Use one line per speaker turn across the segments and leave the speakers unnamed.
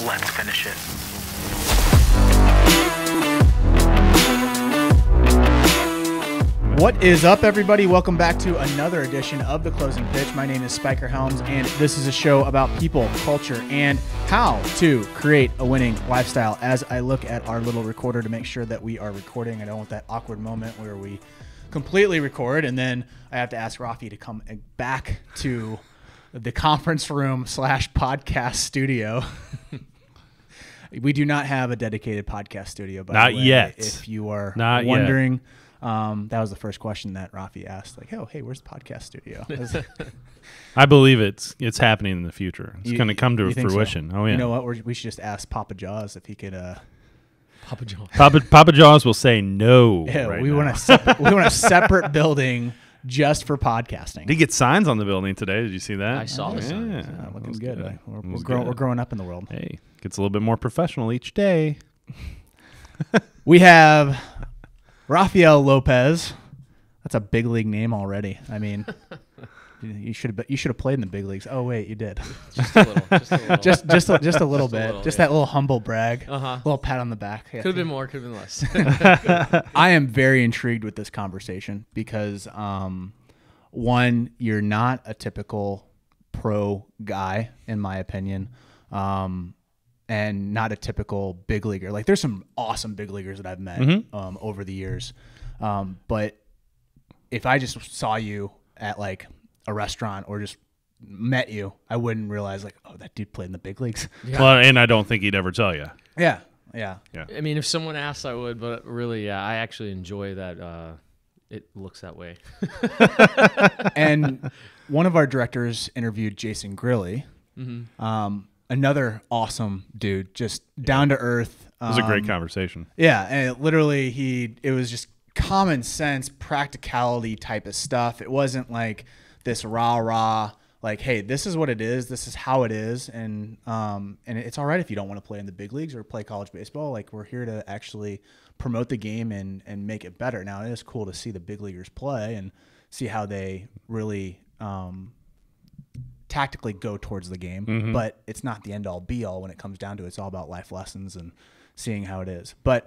Let's finish it.
What is up, everybody? Welcome back to another edition of The Closing Pitch. My name is Spiker Helms, and this is a show about people, culture, and how to create a winning lifestyle. As I look at our little recorder to make sure that we are recording, I don't want that awkward moment where we completely record, and then I have to ask Raffy to come back to the conference room slash podcast studio. we do not have a dedicated podcast studio, by
Not
the way,
yet.
If you are
Not yet.
wondering. Um, that was the first question that Raffy asked. Like, oh, hey, where's the podcast studio?
I believe it's it's happening in the future. It's going to come to
you think so?
fruition. Oh yeah.
You know what? We're, we should just ask Papa Jaws if he could. Uh,
Papa John.
Papa Papa Jaws will say no.
yeah,
right
we
now.
want a separate, we want a separate building just for podcasting.
Did he get signs on the building today? Did you see that?
I saw the
yeah,
signs.
Uh,
that
looking
was
good. We're, we're,
was
grow,
good.
we're growing up in the world.
Hey, gets a little bit more professional each day.
We have Rafael Lopez. That's a big league name already. I mean, you- you should have you should have played in the big leagues. Oh wait, you did.
Just a little. Just a little.
just just a, just a little
Just a
bit.
little,
just
yeah.
that little humble brag.
Uh-huh.
little pat on the back. Yeah.
could have been more. Could have been less.
I am very intrigued with this conversation because um, one, you're not a typical pro guy, in my opinion, um, and not a typical big leaguer. Like, there's some awesome big leaguers that I've met um, over the years, um, but if I just saw you at like a restaurant or just met you, I wouldn't realize like, oh, that dude played in the big leagues.
Well, and I don't think he'd ever tell you.
Yeah, yeah. yeah.
I mean, if someone asked, I would. But really, yeah, I actually enjoy that. Uh, it looks that way.
and one of our directors interviewed Jason Grilli, um, another awesome dude, just down to earth.
It was a great
um,
conversation.
Yeah, and it literally, he it was just common sense, practicality type of stuff. It wasn't like this rah rah. Like, hey, this is what it is. This is how it is, and um, and it's all right if you don't want to play in the big leagues or play college baseball. Like, we're here to actually promote the game and and make it better. Now, it is cool to see the big leaguers play and see how they really um, tactically go towards the game, but it's not the end all be all when it comes down to it. It's all about life lessons and seeing how it is. But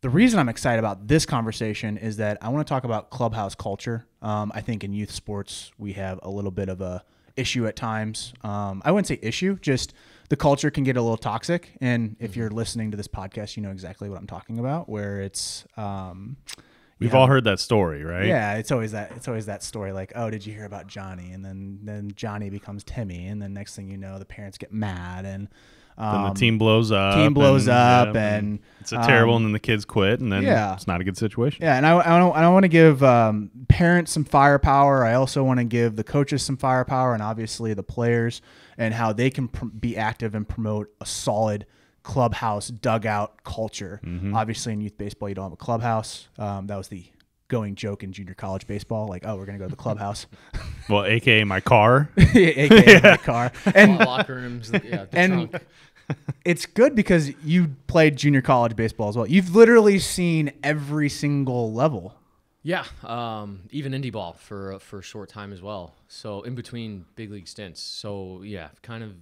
the reason I'm excited about this conversation is that I want to talk about clubhouse culture. Um, I think in youth sports we have a little bit of a issue at times. Um, I wouldn't say issue, just the culture can get a little toxic. And if you're listening to this podcast, you know exactly what I'm talking about. Where it's um,
We've
yeah.
all heard that story, right?
yeah, it's always that it's always that story like, oh, did you hear about Johnny? And then then Johnny becomes Timmy, and then next thing you know, the parents get mad and um,
Then the team blows up.
team blows
and,
up
yeah,
and,
it's a terrible,
um,
and then the kids quit, and then
yeah.
it's not a good situation.
Yeah, and I, I don't I don't want to give um, parents some firepower. I also want to give the coaches some firepower, and obviously the players and how they can pr- be active and promote a solid clubhouse dugout culture. Obviously, in youth baseball, you don't have a clubhouse. Um, that was the going joke in junior college baseball, like, oh, we're gonna go to the clubhouse,
Well, AKA my car.
aka my car, and
Locker rooms. Yeah, the
and
trunk.
It's good because you played junior college baseball as well. You've literally seen every single level.
Yeah, um, even indie ball for uh, for a short time as well. So in between big league stints. So yeah, kind of,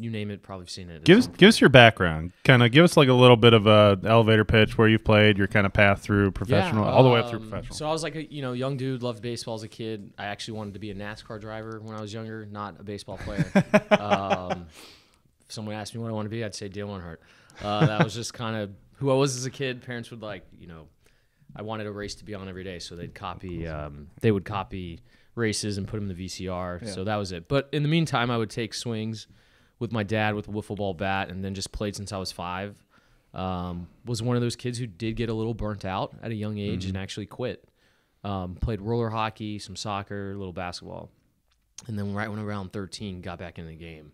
you name it, probably seen it.
Give us give us your background. Kind of give us like a little bit of a elevator pitch where you've played, your kind of path through professional, all the way up through
um,
professional.
So I was like a you know young dude, loved baseball as a kid. I actually wanted to be a NASCAR driver when I was younger, not a baseball player. um, if someone asked me what I want to be, I'd say Dale Earnhardt. Uh, that was just kind of who I was as a kid. Parents would like you know, I wanted a race to be on every day, so they'd copy. Um, they would copy races and put them in the VCR. So that was it. But in the meantime, I would take swings with my dad with a wiffle ball bat, and then just played since I was five. Um, was one of those kids who did get a little burnt out at a young age and actually quit. Um, played roller hockey, some soccer, a little basketball, and then right when around 13, got back into the game.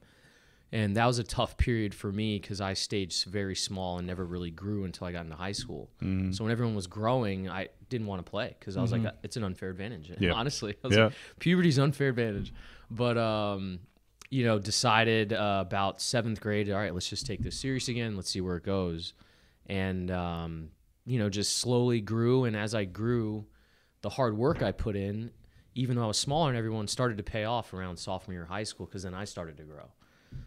And that was a tough period for me because I stayed very small and never really grew until I got into high school. So when everyone was growing, I didn't want to play because I was like, it's an unfair advantage.
Yeah.
Honestly, I was
Yeah.
like, puberty's unfair advantage. But um, you know, decided uh, about seventh grade. All right, let's just take this serious again. Let's see where it goes. And um, you know, just slowly grew. And as I grew, the hard work I put in, even though I was smaller and everyone, started to pay off around sophomore year of high school because then I started to grow.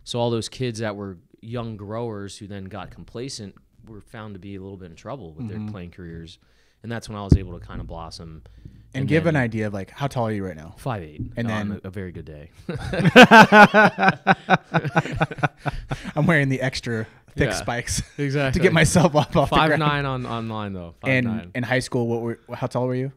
So all those kids that were young growers who then got complacent were found to be a little bit in trouble with
Mm-hmm.
their playing careers, and that's when I was able to kind of blossom.
And, give an idea of like how tall are you right now?
Five eight,
And
on
then-
a, a very good day.
I'm wearing the extra thick
Yeah.
spikes
exactly
to get myself up off
five nine on online though. Five
And
nine.
in high school, what were how tall were you?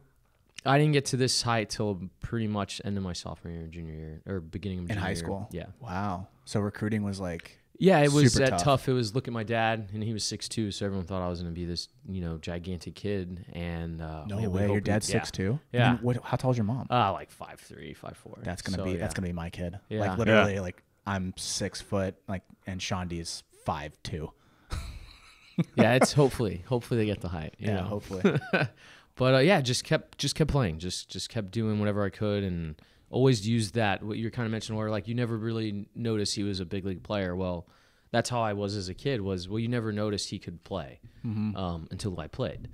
I didn't get to this height till pretty much end of my sophomore year, junior year, or beginning of
In
junior
high
year.
school.
Yeah,
Wow. So recruiting was like
yeah, it was that
tough.
tough. It was look at my dad, and he was six two, so everyone thought I was going to be this, you know, gigantic kid. And uh,
no way. Your dad's six two.
Yeah.
what? How tall is your mom?
Uh, like five three, five four.
that's gonna
So,
be
yeah.
that's gonna be my kid.
Yeah.
Like literally, like I'm six foot, like and Shondi is five two.
yeah. It's hopefully, hopefully they get the height. you
Yeah,
know.
hopefully.
But uh, yeah, just kept just kept playing, just just kept doing whatever I could, and always used that. What you're kind of mentioned, where like you never really noticed he was a big league player. Well, that's how I was as a kid. Was well, you never noticed he could play um, until I played,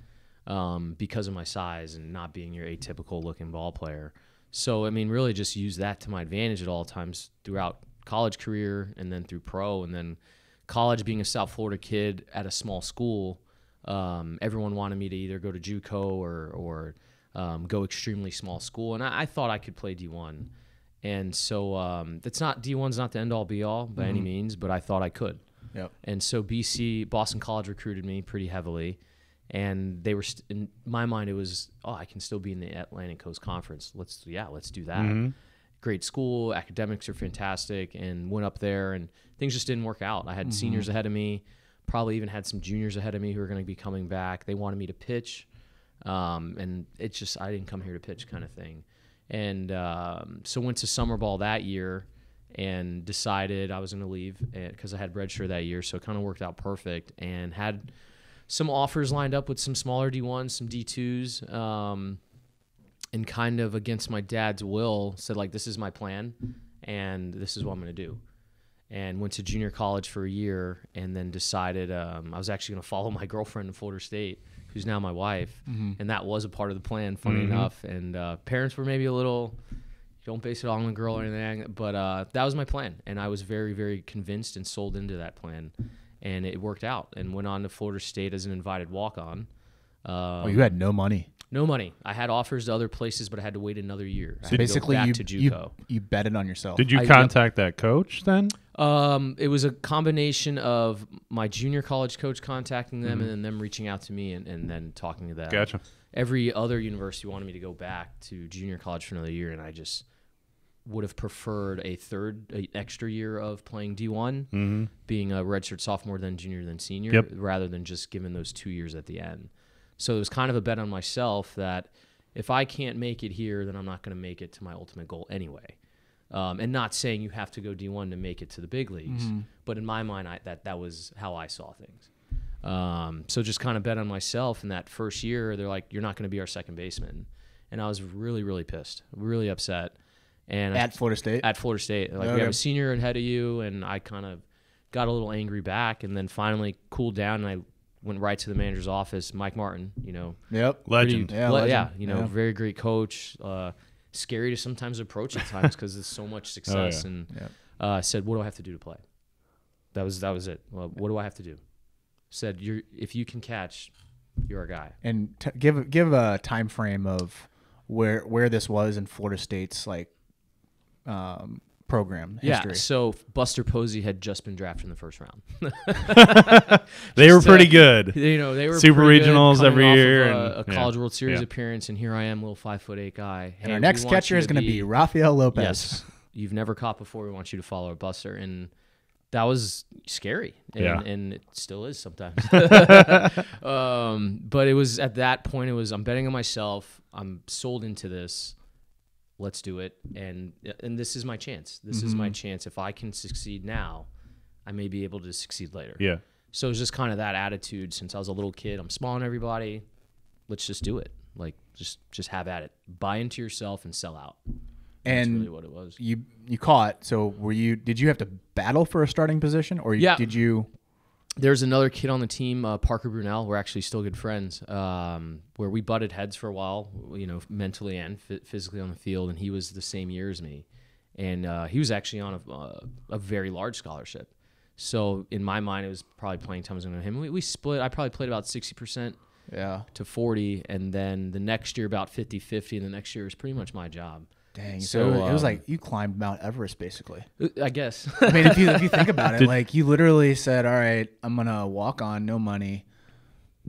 um, because of my size and not being your atypical looking ball player. So I mean, really just use that to my advantage at all times throughout college career, and then through pro, and then college. Being a South Florida kid at a small school um, everyone wanted me to either go to JUCO or or um, go extremely small school, and I, I thought I could play D1, and so um, that's not D1's not the end all be all by any means, but I thought I could,
yep.
and so BC Boston College recruited me pretty heavily, and they were st- in my mind it was oh I can still be in the Atlantic Coast Conference, let's yeah let's do that. Great school, academics are fantastic, and went up there, and things just didn't work out. I had seniors ahead of me probably even had some juniors ahead of me who were going to be coming back. They wanted me to pitch, um, and it's just I didn't come here to pitch kind of thing. And um, so went to summer ball that year and decided I was going to leave because I had redshirt that year, so it kind of worked out perfect. And had some offers lined up with some smaller D1s, some D2s, um, and kind of against my dad's will said like this is my plan and this is what I'm going to do and went to junior college for a year and then decided um, I was actually going to follow my girlfriend in Florida State, who's now my wife. And that was a part of the plan, funny enough. And uh, parents were maybe a little, don't base it all on the girl or anything, but uh, that was my plan. And I was very, very convinced and sold into that plan. And it worked out and went on to Florida State as an invited walk on. Uh,
Oh, you had no money.
no money. I had offers to other places, but I had to wait another year. I had to go
Basically,
back
you,
to
you
JUCO.
you betted on yourself.
Did you
I- yep.
contact that coach then?
Um, it was a combination of my junior college coach contacting them
Mm-hmm.
and then them reaching out to me and, and then talking to them.
Gotcha.
Every other university wanted me to go back to junior college for another year, and I just would have preferred a third, a extra year of playing D1,
Mm-hmm.
being a redshirt sophomore, then junior, then senior,
Yep.
rather than just giving those two years at the end. So it was kind of a bet on myself that if I can't make it here, then I'm not going to make it to my ultimate goal anyway. Um, and not saying you have to go D1 to make it to the big leagues, but in my mind, I, that that was how I saw things. Um, so just kind of bet on myself. In that first year, they're like, "You're not going to be our second baseman," and I was really, really pissed, really upset. And I-
at Florida State.
at Florida State. Like we have a senior ahead of you, and I kind of got a little angry back, and then finally cooled down, and I went right to the manager's office, Mike Martin. You know,
yep.
Legend.
Yeah,
le-
legend.
yeah, you know,
Yeah.
very great coach. Uh, scary to sometimes approach at times because there's so much success. And
Yep.
uh, I said, "What do I have to do to play?" That was that was it. Well, what do I have to do? Said, "You're if you can catch, you're a guy."
And t- give give a time frame of where where this was in Florida State's like um, program history.
Yeah. So Buster Posey had just been drafted in the first round.
They were
uh,
pretty good.
You know, they were
Super regionals every year
A,
and-
a
yeah.
college World Series
Yeah.
appearance, and here I am, little five foot eight guy.
and
Hey,
our next catcher is going to be Rafael Lopez.
Yes, you've never caught before. We want you to follow our Buster, and that was scary, and,
Yeah.
and it still is sometimes. um, but it was at that point. It was I'm betting on myself. I'm sold into this. Let's do it, and and this is my chance. This is
Mm-hmm.
my chance. If I can succeed now, I may be able to succeed later.
Yeah.
So it's just kind of that attitude since I was a little kid. I'm smaller than everybody. Let's just do it. Like just just have at it. Buy into yourself and sell out. That's
And
really what it was.
you you caught. So were you? Did you have to battle for a starting position, or you-
Yeah.
did you?
There's another kid on the team, uh, Parker Brunel. We're actually still good friends. Um, where we butted heads for a while, you know, mentally and physically on the field, and he was the same year as me. and uh, he was actually on a, uh, a very large scholarship. So in my mind, it was probably playing time was going to him. We, we split. I probably played about sixty percent
Yeah.
to 40 and then the next year about 50-50 and the next year was pretty much my job
Dang. So,
So,
it was
um,
like you climbed Mount Everest basically.
Uh, i guess
I mean, if you if you think about it,
Did-
like you literally said, "All right, I'm gonna walk on, no money."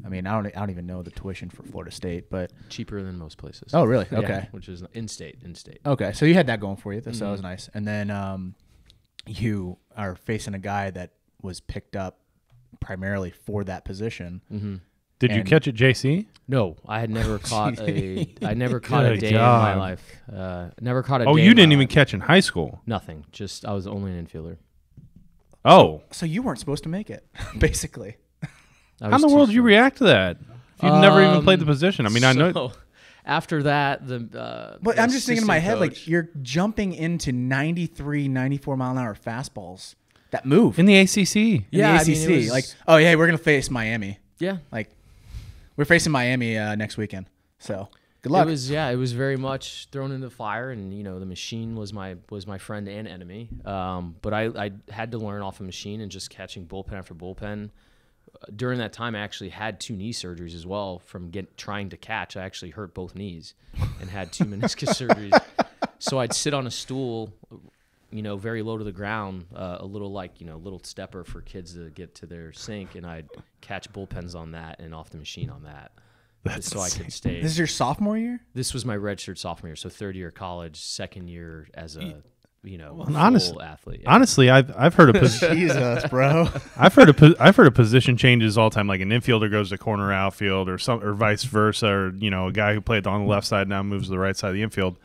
I mean, I don't I don't even know the tuition for Florida State, but
cheaper than most places
oh really?
Yeah,
Okay.
which is in-state in-state
Okay, so you had that going for you. So that was
Mhm.
nice. And then um, you are facing a guy that was picked up primarily for that position.
mm-hmm.
Did you catch it, JC?
no i had never caught a i never caught a
Good
day in my life uh, never caught a
Oh,
day
you didn't even
life.
catch in high school.
nothing just i was only an infielder
Oh,
So you weren't supposed to make it, basically.
How in the world did you react to that? If you'd never even played the
Um,
position. I mean, I know.
after that the uh,
But
the
I'm just thinking in my head,
assistant
like you're jumping into 93, 94 mile an hour fastballs that move
In the ACC.
in
Yeah,
the
mean,
ACC.
it was-
like, oh yeah, we're gonna face Miami.
yeah
Like, we're facing Miami uh, next weekend. So good luck.
It was yeah, it was very much thrown into the fire, and you know the machine was my was my friend and enemy. Um, but I I had to learn off a machine and just catching bullpen after bullpen. During that time, I actually had two knee surgeries as well from get trying to catch. I actually hurt both knees and had two meniscus surgeries. So I'd sit on a stool, you know, very low to the ground, uh, a little like you know, little stepper for kids to get to their sink, and I'd catch bullpens on that and off the machine on that. just so I could stay.
this is your sophomore year.
This was my redshirt sophomore year, so third year of college, second year as a you know full
honest-
athlete. Yeah.
Honestly, I've I've heard of pos-
Jesus, bro.
I've heard of po- I've heard of position changes all the time. Like an infielder goes to corner outfield, or some, or vice versa. Or you know, a guy who played on the left side now moves to the right side of the infield.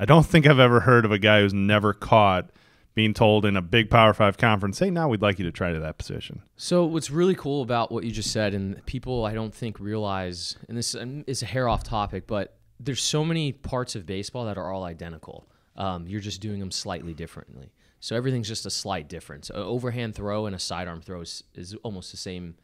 I don't think I've ever heard of a guy who's never caught being told in a big Power Five conference, "Hey, now we'd like you to try to that position."
So what's really cool about what you just said, and people I don't think realize, and this um, is a hair off topic, but there's so many parts of baseball that are all identical. Um, you're just doing them slightly differently. So everything's just a slight difference. An overhand throw and a sidearm throw is, is almost the same.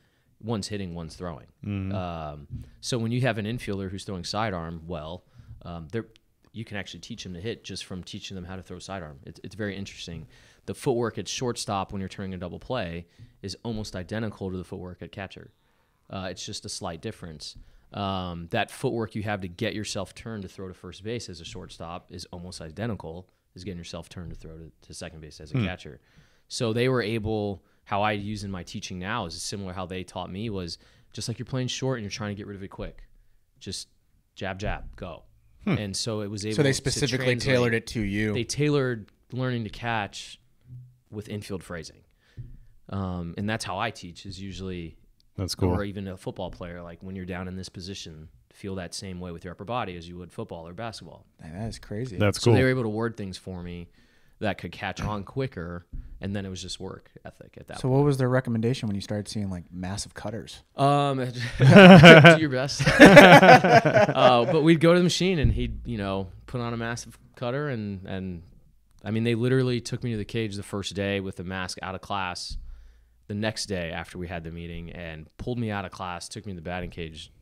One's hitting, one's throwing. Um, so when you have an infielder who's throwing sidearm well, um, they're you can actually teach them to hit just from teaching them how to throw sidearm. It's, it's very interesting. The footwork at shortstop when you're turning a double play is almost identical to the footwork at catcher. Uh, it's just a slight difference. Um, that footwork you have to get yourself turned to throw to first base as a shortstop is almost identical as getting yourself turned to throw to, to second base as a catcher. So they were able. How I use in my teaching now is similar. How they taught me was just like you're playing short and you're trying to get rid of it quick, just jab jab go. And so it was able.
So they specifically
translate-
tailored it to you.
They tailored learning to catch with infield phrasing, um, and that's how I teach. Is usually
That's cool.
or even a football player, like when you're down in this position, feel that same way with your upper body as you would football or basketball.
Man, that is crazy.
That's
So
cool.
they were able to word things for me that could catch on quicker, and then it was just work ethic at that.
so what was their recommendation when you started seeing like massive cutters?
Um, do your best. uh, but we'd go to the machine, and he'd you know put on a massive cutter, and and I mean they literally took me to the cage the first day with the mask out of class. The next day after we had the meeting, and pulled me out of class, took me to the batting cage,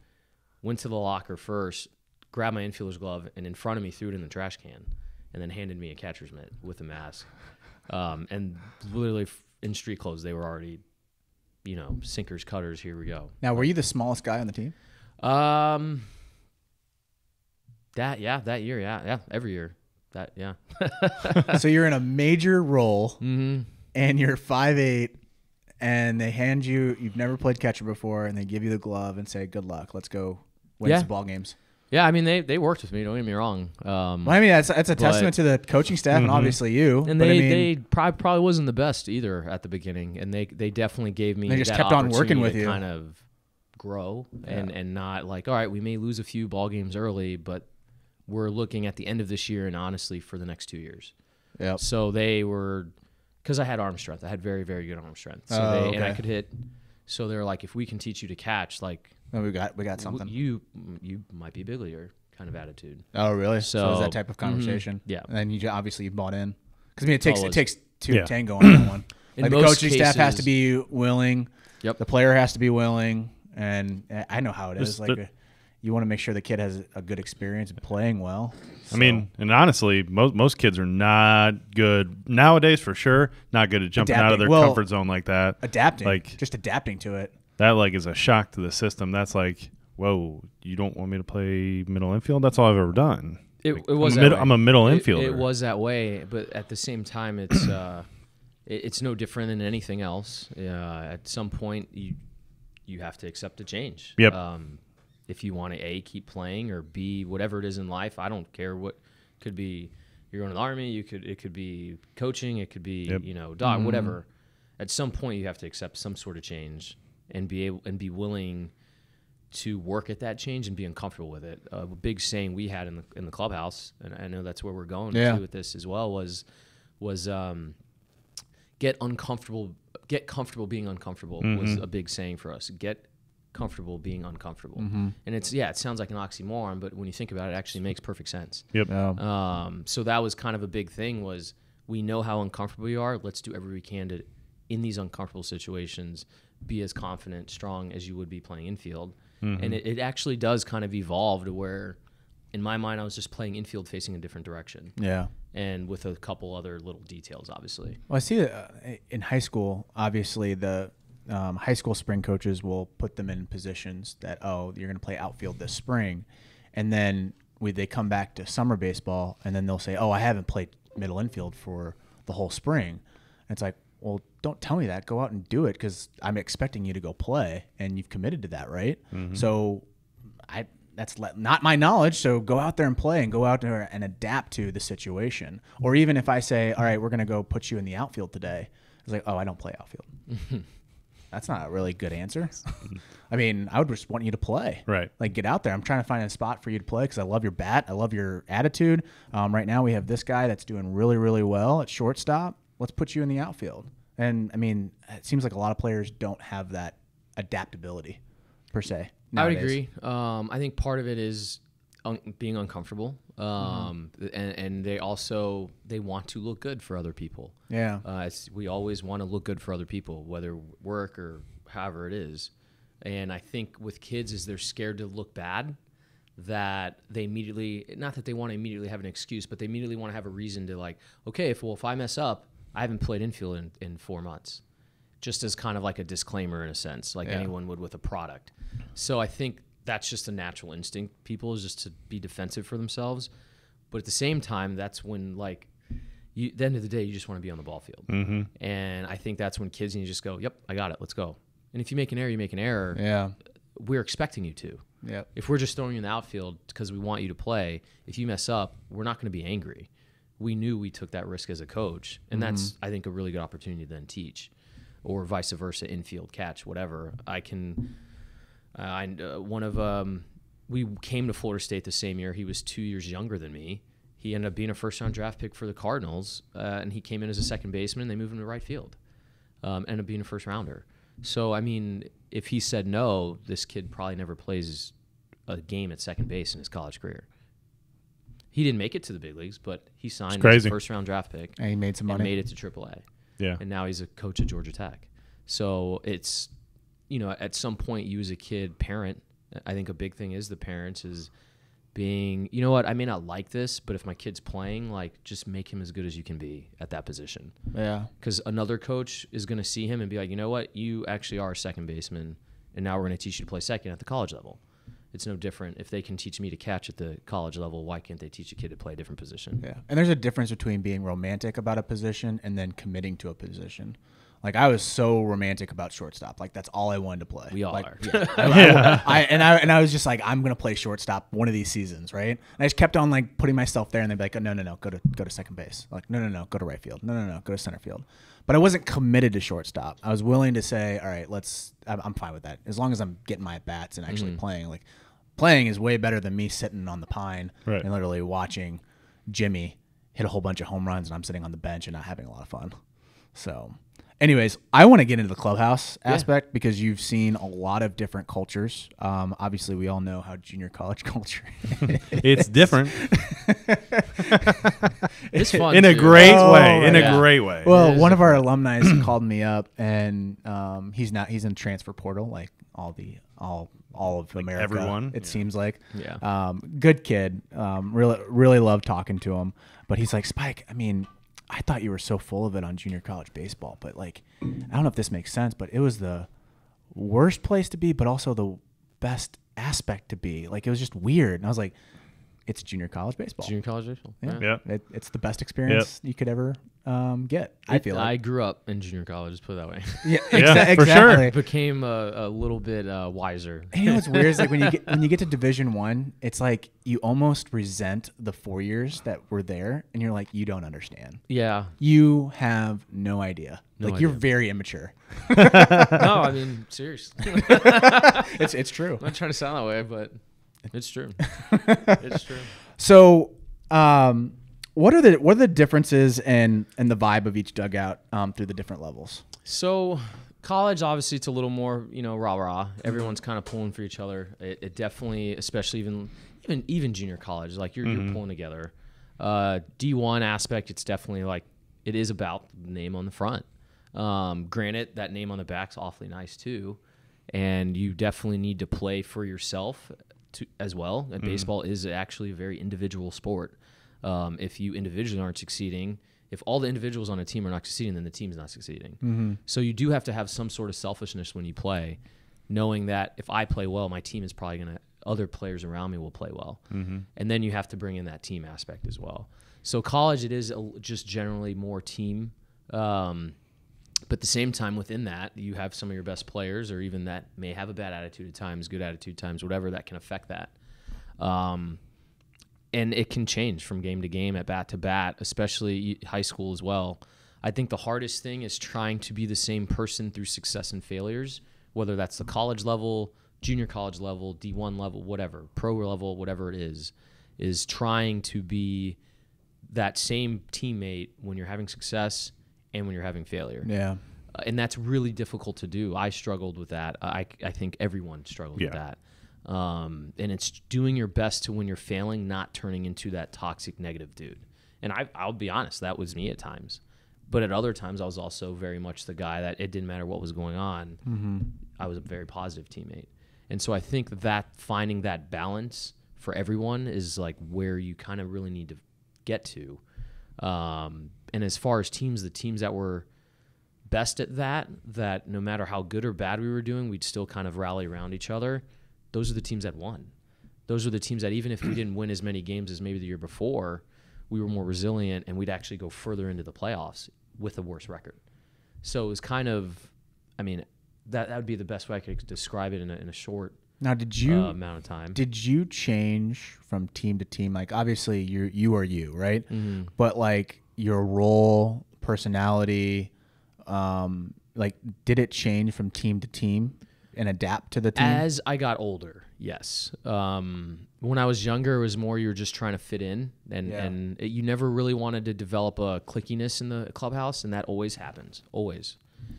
went to the locker first, grabbed my infielder's glove, and in front of me threw it in the trash can, and then handed me a catcher's mitt with a mask. Um, and literally in street clothes, they were already, you know, sinkers, cutters. Here we go.
Now, were you the smallest guy on the team?
Um, that yeah, that year, yeah, yeah, every year, that yeah.
so you're in a major role
mm-hmm.
and you're five eight, and they hand you you've never played catcher before, and they give you the glove and say, "Good luck, let's go win
Yeah.
some ball games."
Yeah, I mean they they worked with me. Don't get me wrong. Um,
Well, I mean that's that's a
But-
testament to the coaching staff and
Mhm.
obviously you.
and
but
they
I mean,
they probably, probably wasn't the best either at the beginning, and they they definitely gave me
They just
that
kept on working with you.
kind of grow and and not like all right, we may lose a few ball games early, but we're looking at the end of this year and honestly for the next two years.
Yeah.
So they were, because I had arm strength. I had very, very good arm strength. So
Oh,
they, and I could hit. So they're like, if we can teach you to catch, like
No, we got we got something.
you, you might be big leaguer kind of attitude.
oh, really? So, it's
So-
that type of
Mhm.
conversation.
Yeah.
And then you ju- obviously you bought in because I mean it takes it takes two
Yeah.
to tango on that one.
In
like the
most
coaching staff has to be willing.
Yep.
The player has to be willing, and I know how it is.
Just
like
the-
uh, you want to make sure the kid has a good experience playing well.
I mean, and honestly, most most kids are not good nowadays for sure. Not good at jumping out of their
Well,
comfort zone like that.
adapting,
Like-
just adapting to it.
That like is a shock to the system. That's like, whoa, you don't want me to play middle infield? That's all I've ever done.
It,
Like,
it was
I'm,
that
mid- I'm a middle
It-
infielder.
It, was that way, but at the same time, it's uh, it, it's no different than anything else. Uh, at some point, you you have to accept a change.
Yep.
Um, if you want to a keep playing or b whatever it is in life, I don't care what could be. You're going to the army. You could it could be coaching. It could be
Yep.
you know dog whatever. At some point, you have to accept some sort of change and be able and be willing to work at that change and be uncomfortable with it. a big saying we had in the in the clubhouse, and I know that's where we're going
Yeah.
with this as well, was was um, get uncomfortable, get comfortable being uncomfortable was a big saying for us. Get comfortable being uncomfortable, and it's yeah, it sounds like an oxymoron, but when you think about it, it actually makes perfect sense.
Yep.
Um, so that was kind of a big thing was we know how uncomfortable we are. Let's do everything we can to, in these uncomfortable situations, be as confident, strong as you would be playing infield. And it, it actually does kind of evolve to where, in my mind, I was just playing infield facing a different direction,
Yeah.
and with a couple other little details, obviously.
Well, I see that uh, in high school, obviously the um, high school spring coaches will put them in positions that oh you're going to play outfield this spring, and then we they come back to summer baseball and then they'll say oh I haven't played middle infield for the whole spring. And it's like well don't tell me that go out and do it because I'm expecting you to go play and you've committed to that right. So I that's le- not my knowledge. So go out there and play and go out there and adapt to the situation. Or even if I say, all right, we're gonna go put you in the outfield today, it's like, oh, I don't play outfield. that's not a really good answer. I mean, I would just want you to play.
Right.
Like get out there. I'm trying to find a spot for you to play because I love your bat. I love your attitude. Um, right now we have this guy that's doing really, really well at shortstop. Let's put you in the outfield. And I mean, it seems like a lot of players don't have that adaptability per se.
I would agree. Um, I think part of it is un- being uncomfortable, um, and, and they also they want to look good for other people.
Yeah.
Uh, it's, we always want to look good for other people, whether work or however it is. And I think with kids, is they're scared to look bad, that they immediately not that they want to immediately have an excuse, but they immediately want to have a reason to like, okay, if well if I mess up, I haven't played infield in, in four months, just as kind of like a disclaimer in a sense, like
Yeah.
anyone would with a product. So I think that's just a natural instinct. People is just to be defensive for themselves, but at the same time, that's when like you, at the end of the day, you just want to be on the ball field. Mm-hmm. And I think that's when kids, and you just go, yep, I got it, let's go. And if you make an error, you make an error.
Yeah.
We're expecting you to.
Yep.
If we're just throwing you in the outfield because we want you to play, if you mess up, we're not going to be angry. We knew we took that risk as a coach, and that's I think a really good opportunity to then teach, or vice versa, infield catch, whatever. I can. Uh, I uh, one of um, we came to Florida State the same year. He was two years younger than me. He ended up being a first round draft pick for the Cardinals, uh, and he came in as a second baseman. and They moved him to right field. Um, ended up being a first rounder. So I mean, if he said no, this kid probably never plays a game at second base in his college career. He didn't make it to the big leagues, but he signed as
crazy.
a first round draft pick
And he made some
and
money.
made it to AAA
Yeah.
and now he's a coach at Georgia Tech. So it's, you know, at some point you as a kid, parent, I think a big thing is the parents is being, you know what, I may not like this, but if my kid's playing, like just make him as good as you can be at that position.
yeah.
Because another coach is going to see him and be like, you know what, you actually are a second baseman, and now we're going to teach you to play second at the college level. It's no different. If they can teach me to catch at the college level, why can't they teach a kid to play a different position?
Yeah. And there's a difference between being romantic about a position and then committing to a position. Like I was so romantic about shortstop. Like that's all I wanted to play.
We all
Like,
are.
Yeah. I, I, and I and I was just like, I'm gonna play shortstop one of these seasons, right? And I just kept on like putting myself there, and they'd be like, oh, no, no, no, go to go to second base. Like, no, no, no, go to right field. No, no, no, go to center field. But I wasn't committed to shortstop. I was willing to say, all right, let's. I'm, I'm fine with that as long as I'm getting my bats and actually mm-hmm. playing. Like, playing is way better than me sitting on the pine
Right.
and literally watching Jimmy hit a whole bunch of home runs, and I'm sitting on the bench and not having a lot of fun. So, anyways, I want to get into the clubhouse aspect because you've seen a lot of different cultures. Um, obviously, we all know how junior college culture.
It's different
It's fun
in a
too.
great
Oh,
way. In
yeah.
a great way.
well, one of our alumni called me up, and um, he's not. He's in transfer portal, like all the all all of America.
everyone?
it
Yeah.
seems like.
Yeah.
Um, good kid. Um, really, really love talking to him. But he's like, Spike. I mean, I thought you were so full of it on junior college baseball, but like, I don't know if this makes sense, but it was the worst place to be, but also the best aspect to be. Like, it was just weird. And I was like, it's junior college baseball.
Junior college baseball.
yeah.
Yeah.
It, it's the best experience you could ever um, get. I feel
I
like.
I grew up in junior college. Let's put it that way.
Yeah,
Yeah,
exa-
for sure.
exactly.
Became a, a little bit uh, wiser.
And you know what's weird is like when you get when you get to Division One, it's like you almost resent the four years that were there, and you're like, you don't understand.
Yeah.
You have no idea.
No
like you're very immature.
no, I mean seriously.
It's it's true.
I'm not trying to sound that way, but it's true. it's true.
So, um, what are the what are the differences and and the vibe of each dugout um, through the different levels?
So college, obviously, it's a little more, you know, rah rah. Everyone's kind of pulling for each other. It, it definitely, especially even even even junior college, like you're, you're pulling together. Uh, D1 aspect, it's definitely like it is about the name on the front. Um, granted, that name on the back's awfully nice too, and you definitely need to play for yourself to, as well. And baseball is actually a very individual sport. Um, if you individually aren't succeeding, if all the individuals on a team are not succeeding, then the team's not succeeding. So you do have to have some sort of selfishness when you play, knowing that if I play well, my team is probably going to, other players around me will play well. And then you have to bring in that team aspect as well. So college, it is a, just generally more team. Um, but at the same time, within that, you have some of your best players, or even that may have a bad attitude at times, good attitude times, whatever that can affect that. Um, and it can change from game to game, at bat to bat, especially high school as well. I think the hardest thing is trying to be the same person through success and failures, whether that's the college level, junior college level, D1 level, whatever, pro level, whatever it is, is trying to be that same teammate when you're having success and when you're having failure.
Yeah.
Uh, and that's really difficult to do. I struggled with that. I, I think everyone struggles with that. Um, and it's doing your best to when you're failing, not turning into that toxic negative dude. And I, I'll be honest, that was me at times. But at other times, I was also very much the guy that it didn't matter what was going on. I was a very positive teammate. And so I think that finding that balance for everyone is like where you kind of really need to get to. Um, and as far as teams, the teams that were best at that, that no matter how good or bad we were doing, we'd still kind of rally around each other. Those are the teams that won. Those are the teams that even if we didn't win as many games as maybe the year before, we were more resilient and we'd actually go further into the playoffs with a worse record. So it was kind of, I mean, that, that would be the best way I could describe it in a, in a short
Now, did you
uh, amount of time.
did you change from team to team? Like, obviously, you you are you, right?
Mm-hmm.
But like your role, personality, um, like, did it change from team to team and adapt to the team?
As I got older, yes. Um, when I was younger, it was more you were just trying to fit in, and
Yeah.
and it- you never really wanted to develop a clickiness in the clubhouse, and that always happens, always.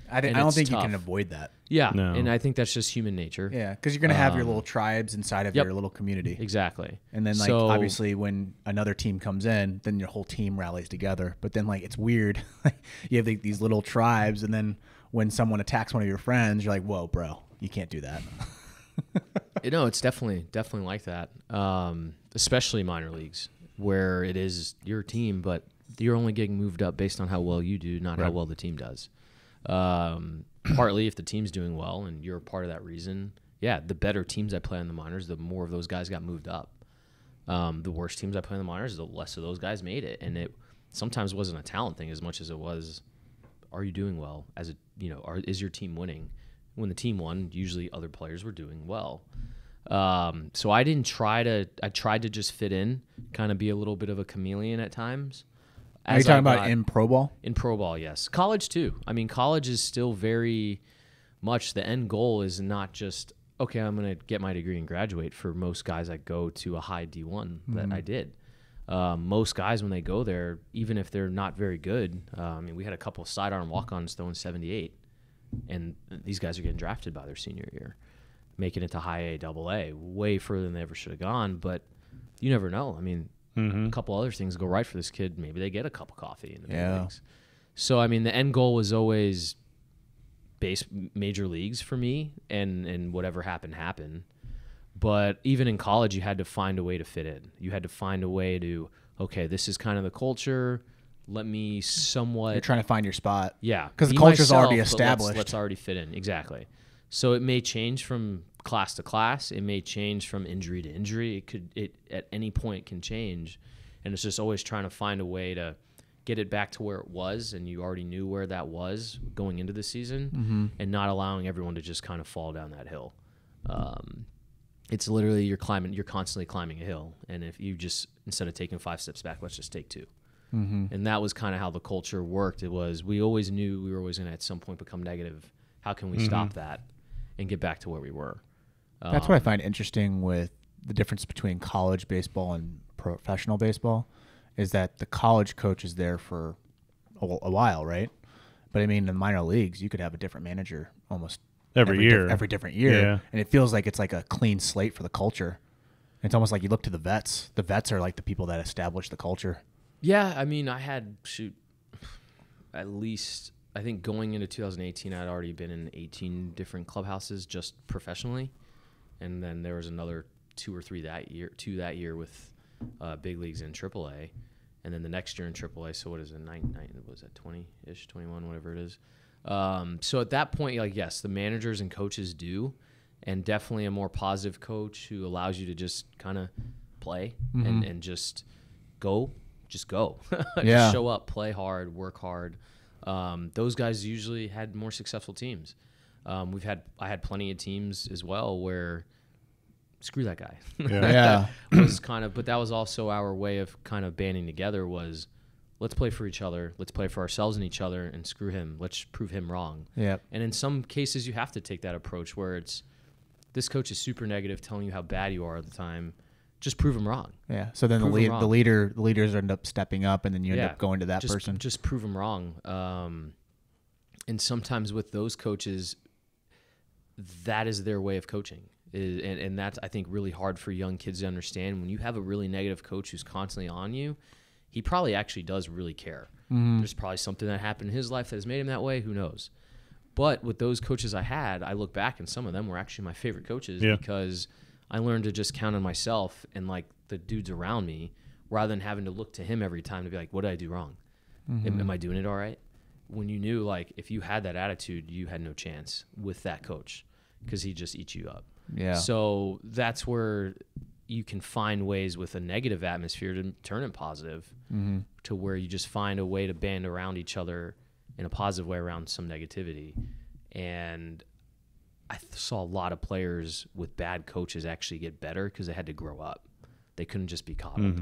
I, think,
and
I don't
it's
think you can avoid that.
Yeah,
No.
and I think that's just human nature.
Yeah, because you're gonna have your
Um,
little tribes inside of
yep.
your little community,
Exactly.
and then like
So-
obviously when another team comes in, then your whole team rallies together. But then like it's weird, you have like, these little tribes, and then when someone attacks one of your friends, you're like, whoa, bro, you can't do that.
You know, it's definitely definitely like that. Um, especially minor leagues where it is your team, but you're only getting moved up based on how well you do, not how well the team does. Um, partly if the team's doing well and you're part of that reason, yeah, the better teams I play in the minors, the more of those guys got moved up. Um, the worst teams I play in the minors, the less of those guys made it, and it sometimes wasn't a talent thing as much as it was, are you doing well as a you know, are, is your team winning? When the team won, usually other players were doing well. Um, so I didn't try to. I tried to just fit in, kind of be a little bit of a chameleon at times.
Are you talking about in pro ball?
in pro ball? Yes, college too. I mean, college is still very much the end goal is not just okay. I'm going to get my degree and graduate. For most guys that go to a high D1 that I did, um, most guys when they go there, even if they're not very good, uh, I mean, we had a couple sidearm walk-ons throwing 78, and these guys are getting drafted by their senior year, making it to high A, double A, way further than they ever should have gone. But you never know. I mean, Mm-hmm. a couple other things go right for this kid. Maybe they get a cup of coffee in the
Yeah.
So I mean, the end goal was always base major leagues for me, and and whatever happened happened. But even in college, you had to find a way to fit in. You had to find a way to, okay, this is kind of the culture. Let me somewhat
You're trying to find your spot.
Yeah,
because the culture's already
myself, let's-
established.
Let's, already fit in exactly. So it may change from class to class. It may change from injury to injury. It could it at any point can change, and it's just always trying to find a way to get it back to where it was, and you already knew where that was going into the season,
Mm-hmm.
and not allowing everyone to just kind of fall down that hill. Um, it's literally you're climbing, you're constantly climbing a hill, and if you just instead of taking five steps back, let's just take 2
Mm-hmm.
and that was kind of how the culture worked. It was we always knew we were always going to at some point become negative. How can we stop that and get back to where we were?
That's
Um,
what I find interesting with the difference between college baseball and professional baseball is that the college coach is there for a, a while, right? But I mean, in the minor leagues, you could have a different manager almost
Every
diff-
year.
every different year,
Yeah.
and it feels like it's like a clean slate for the culture. It's almost like you look to the vets. The vets are like the people that establish the culture.
Yeah, I mean, I had shoot at least I think going into 2018, I'd already been in 18 different clubhouses just professionally, and then there was another two or three that year, two that year with uh, big leagues in AAA, and then the next year in AAA. So what is it? Nine, nine was that 20 ish, 21, whatever it is. Um, so at that point, like yes, the managers and coaches do, and definitely a more positive coach who allows you to just kind of play and, and just go, just go,
Yeah.
just show up, play hard, work hard. Um, those guys usually had more successful teams. Um, we've had I had plenty of teams as well where screw that guy.
Yeah.
was kind of, but that was also our way of kind of banding together was let's play for each other, let's play for ourselves and each other, and screw him. Let's prove him wrong.
Yep.
And in some cases, you have to take that approach where it's this coach is super negative, telling you how bad you are at the time. Just prove him wrong.
Yeah. So then the lead, the leader, the leaders end up stepping up, and then you end
Yeah.
up going to that
just,
person.
Just prove them wrong. Um, and sometimes with those coaches, that is their way of coaching. Is, and, and that's, I think, really hard for young kids to understand. When you have a really negative coach who's constantly on you, he probably actually does really care.
Mm-hmm.
There's probably something that happened in his life that has made him that way. Who knows? But with those coaches I had, I look back and some of them were actually my favorite coaches
Yeah.
because I learned to just count on myself and like the dudes around me rather than having to look to him every time to be like, what did I do wrong? Am, am I doing it all right? When you knew like if you had that attitude, you had no chance with that coach because he just eats you up.
yeah.
So that's where you can find ways with a negative atmosphere to turn it positive
Mm-hmm.
to where you just find a way to band around each other in a positive way around some negativity. And I th- saw a lot of players with bad coaches actually get better because they had to grow up. They couldn't just be coddled.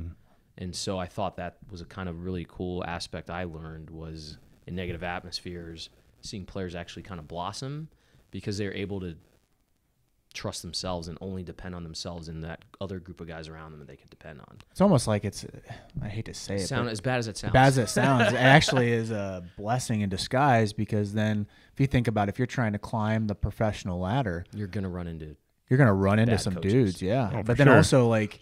And so I thought that was a kind of really cool aspect I learned was in negative atmospheres, seeing players actually kind of blossom because they're able to trust themselves and only depend on themselves and that other group of guys around them that they can depend on.
It's almost like it's. I hate to say it.
Sound
but
as bad as it sounds.
bad as it sounds, it actually is a blessing in disguise because then, if you think about, it, if you're trying to climb the professional ladder,
You're gonna run into
you're gonna run into some
coaches.
dudes, yeah.
Oh,
but then
sure.
also like,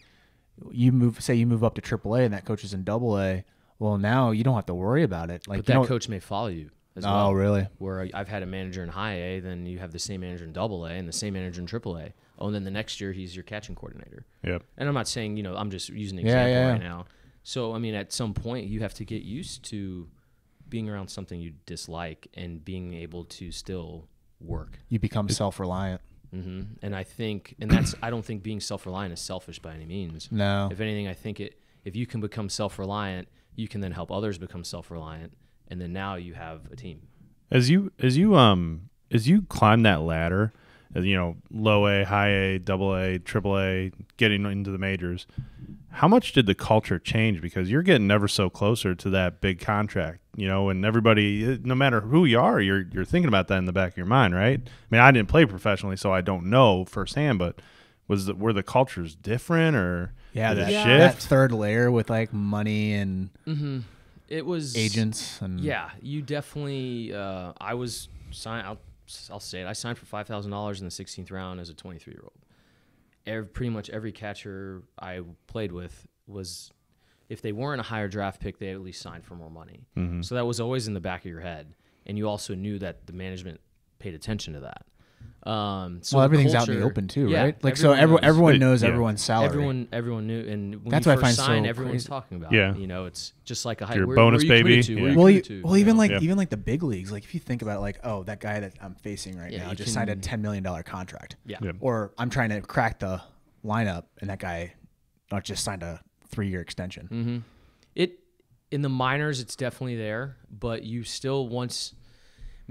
you move, say you move up to AAA and that coach is in Double A. Well, now you don't have to worry about it. Like,
but
you
that
know,
coach may follow you as
oh,
well.
really?
Where I've had a manager in high A, then you have the same manager in double A and the same manager in triple A. Oh, and then the next year he's your catching coordinator.
Yep.
And I'm not saying, you know, I'm just using an
Yeah,
example
yeah,
right
yeah.
now. So, I mean, at some point you have to get used to being around something you dislike and being able to still work.
You become self-reliant.
hmm And I think, and that's, I don't think being self reliant is selfish by any means.
No,
If anything, I think it, if you can become self reliant, you can then help others become self reliant. And then now you have a team.
As you as you um as you climb that ladder, you know, low A, high A, double A, triple A, getting into the majors, how much did the culture change? Because you're getting ever so closer to that big contract, you know, and everybody, uh, no matter who you are, you're you're thinking about that in the back of your mind, right? I mean, I didn't play professionally, so I don't know firsthand, but was the, were the cultures different or
yeah,
did
that,
it
that
shift?
third layer with like money and
Mm-hmm. It was
agents and
Yeah, you definitely. Uh, I was signed. I'll, I'll say it. I signed for five thousand dollars in the 16th round as a 23 year old. Every, pretty much every catcher I played with was, if they weren't a higher draft pick, they at least signed for more money. So that was always in the back of your head, and you also knew that the management paid attention to that. Um, so
well,
the
everything's out in the open too,
yeah,
right? Like so, everyone
knows.
everyone knows
yeah.
everyone's salary.
Everyone, everyone knew, and when
That's
you
what I
first
find so
everyone's
crazy.
talking about.
Yeah.
it. you know, it's just like a high.
Your
where,
bonus
where you
baby,
To?
Yeah.
you
well, you,
to?
well,
you
even
know?
like
Yeah.
even like the big leagues. Like if you think about like, oh, that guy that I'm facing right
Yeah,
now
you
just signed a ten million dollar contract.
yeah.
Yeah.
Or I'm trying to crack the lineup, and that guy not just signed a three year extension.
Mm-hmm. It in the minors, it's definitely there, but you still once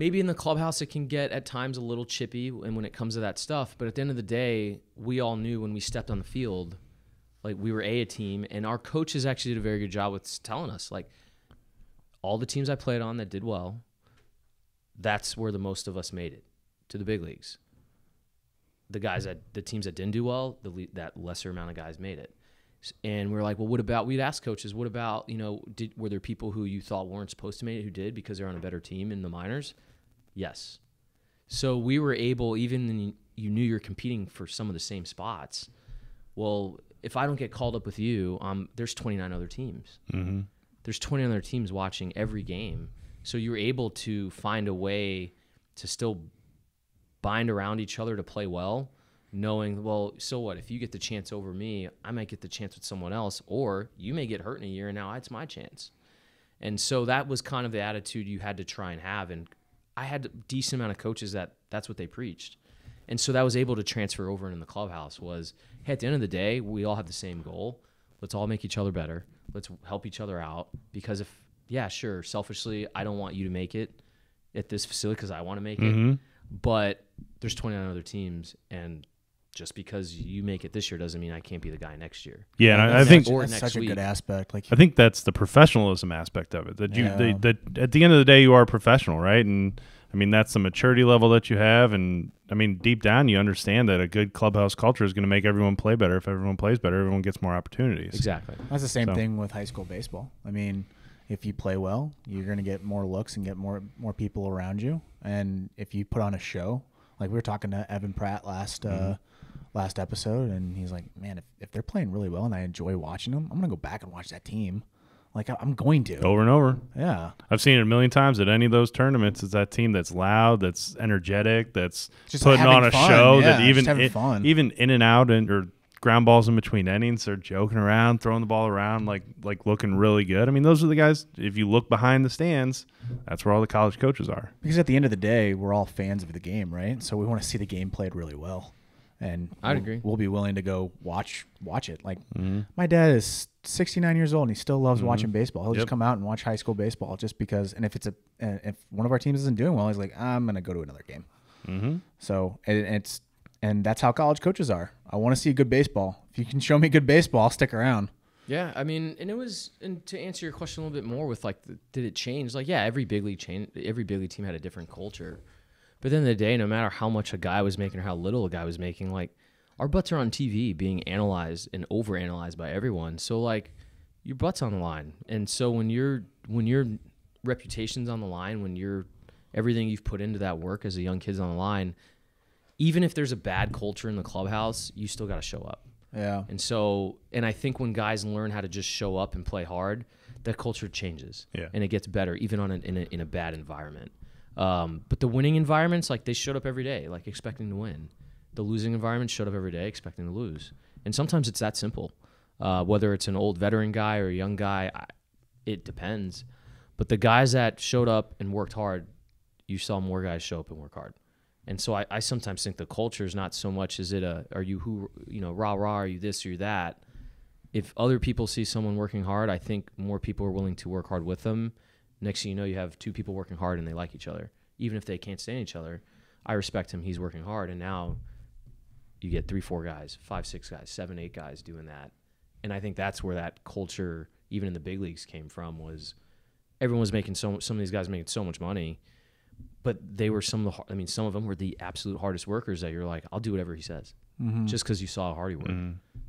maybe in the clubhouse it can get at times a little chippy and when it comes to that stuff. But at the end of the day, we all knew when we stepped on the field, like we were a a team, and our coaches actually did a very good job with telling us like all the teams I played on that did well, that's where the most of us made it to the big leagues. The guys that the teams that didn't do well, the that lesser amount of guys made it and we're like, well, what about? We'd ask coaches, what about you know, did were there people who you thought weren't supposed to make it who did because they're on a better team in the minors? Yes. So we were able, even when you knew you're competing for some of the same spots. Well, if I don't get called up with you, um, there's 29 other teams.
Mm-hmm.
There's 20 other teams watching every game, so you're able to find a way to still bind around each other to play well knowing well so what if you get the chance over me i might get the chance with someone else or you may get hurt in a year and now it's my chance and so that was kind of the attitude you had to try and have and i had a decent amount of coaches that that's what they preached. And so that was able to transfer over in the clubhouse was hey at the end of the day we all have the same goal. Let's all make each other better. Let's help each other out. Because if yeah sure selfishly i don't want you to make it at this facility because i want to make
Mm-hmm.
it but there's 29 other teams and just because you make it this year doesn't mean I can't be the guy next year.
Yeah, and I, I think
Or
that's
next
such a
week.
good aspect. Like
I think that's the professionalism aspect of it. That you
Yeah.
they, that at the end of the day you are a professional, right? And I mean that's the maturity level that you have and I mean deep down you understand that a good clubhouse culture is going to make everyone play better. If everyone plays better, everyone gets more opportunities.
Exactly.
That's the same
So-
thing with high school baseball. I mean, if you play well, you're going to get more looks and get more more people around you. And if you put on a show, like we were talking to Evan Pratt last uh, last episode, and he's like, "Man, if, if they're playing really well and I enjoy watching them, I'm going to go back and watch that team. Like I- I'm going to.
Over and over.
Yeah,
I've seen it a million times at any of those tournaments. It's that team that's loud, that's energetic, that's
Just
putting on a
fun,
show.
yeah,
that even it- even in and out and or ground balls in between innings, they're joking around, throwing the ball around, like like looking really good. I mean, those are the guys. If you look behind the stands, that's where all the college coaches are.
because at the end of the day, we're all fans of the game, right? So we want to see the game played really well, and
I'd
we'll-
agree.
We'll be willing to go watch watch it. Like
Mm-hmm.
my dad is 69 years old and he still loves watching baseball. He'll
Yep.
just come out and watch high school baseball just because. And if it's a if one of our teams isn't doing well, he's like, I'm gonna go to another game.
Mm-hmm.
So and it's and that's how college coaches are. I want to see good baseball. If you can show me good baseball, I'll stick around.
Yeah, I mean, and it was, and to answer your question a little bit more with like, the, did it change? Like, yeah, every big league change, every big league team had a different culture. But at the end of the day, no matter how much a guy was making or how little a guy was making, like, our butts are on TV being analyzed and overanalyzed by everyone. So like, your butt's on the line, and so when your when your reputation's on the line, when your everything you've put into that work as a young kid's on the line, even if there's a bad culture in the clubhouse, you still got to show up.
Yeah.
And so, and I think when guys learn how to just show up and play hard, that culture changes.
Yeah.
And it gets better, even on a, in, a, in a bad environment. Um, but the winning environments, like they showed up every day, like expecting to win. The losing environment showed up every day, expecting to lose. And sometimes it's that simple. Uh, whether it's an old veteran guy or a young guy, I, it depends. But the guys that showed up and worked hard, you saw more guys show up and work hard. And so I, I sometimes think the culture is not so much is it a are you who you know rah rah are you this or that. If other people see someone working hard, I think more people are willing to work hard with them. Next thing you know, you have two people working hard and they like each other, even if they can't stand each other. I respect him; he's working hard, and now you get three, four guys, five, six guys, seven, eight guys doing that. And I think that's where that culture, even in the big leagues, came from. Was everyone was making so some of these guys making so much money but they were some of the I mean some of them were the absolute hardest workers that you're like I'll do whatever he says
Mm-hmm.
just because you saw how hard he worked.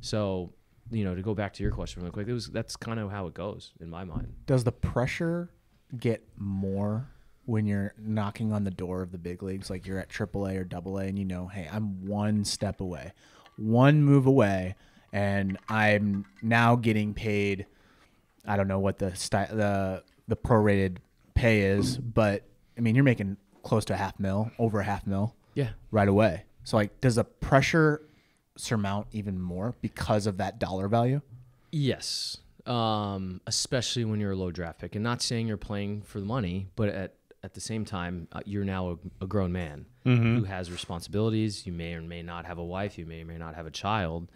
So you know to go back to your question real quick, it was that's kind of how it goes in my mind.
Does the pressure get more when you're knocking on the door of the big leagues, like you're at AAA or AA, and you know, hey, I'm one step away, one move away, and I'm now getting paid. I don't know what the sti- the the prorated pay is, but I mean, you're making close to a half mil, over a half mil.
Yeah.
right away. So like, does the pressure surmount even more because of that dollar value?
Yes. Um, especially when you're a low draft pick, and not saying you're playing for the money, but at at the same time, uh, you're now a, a grown man who has responsibilities. You may or may not have a wife. You may or may not have a child.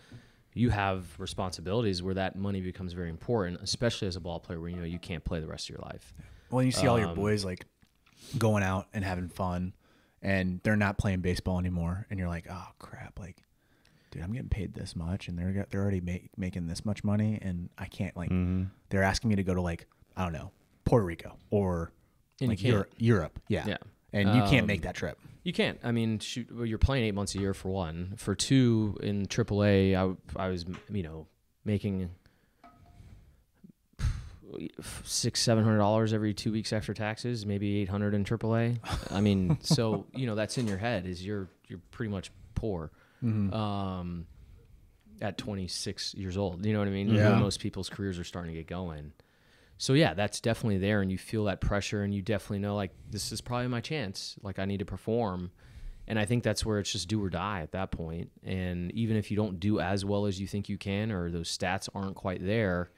You have responsibilities where that money becomes very important, especially as a ball player, where you know you can't play the rest of your life.
Well, you see all
Um,
your boys like going out and having fun, and they're not playing baseball anymore, and you're like, oh crap, like, dude, I'm getting paid this much, and they're they're already make, making this much money, and I can't like,
Mm-hmm.
they're asking me to go to like, I don't know, Puerto Rico or
And
like
can't.
Europe, Europe, yeah,
Yeah.
and you can't
Um,
make that trip.
You can't. I mean, shoot, well, you're playing eight months a year for one. For two, in AAA, I I was, you know, making six, seven hundred dollars every two weeks after taxes, maybe eight hundred in AAA. I mean, so you know that's in your head. Is you're you're pretty much poor. Um, at 26 years old, you know what I mean?
Yeah.
Most people's careers are starting to get going. So yeah, that's definitely there, and you feel that pressure, and you definitely know like this is probably my chance. Like I need to perform, and I think that's where it's just do or die at that point. And even if you don't do as well as you think you can, or those stats aren't quite there,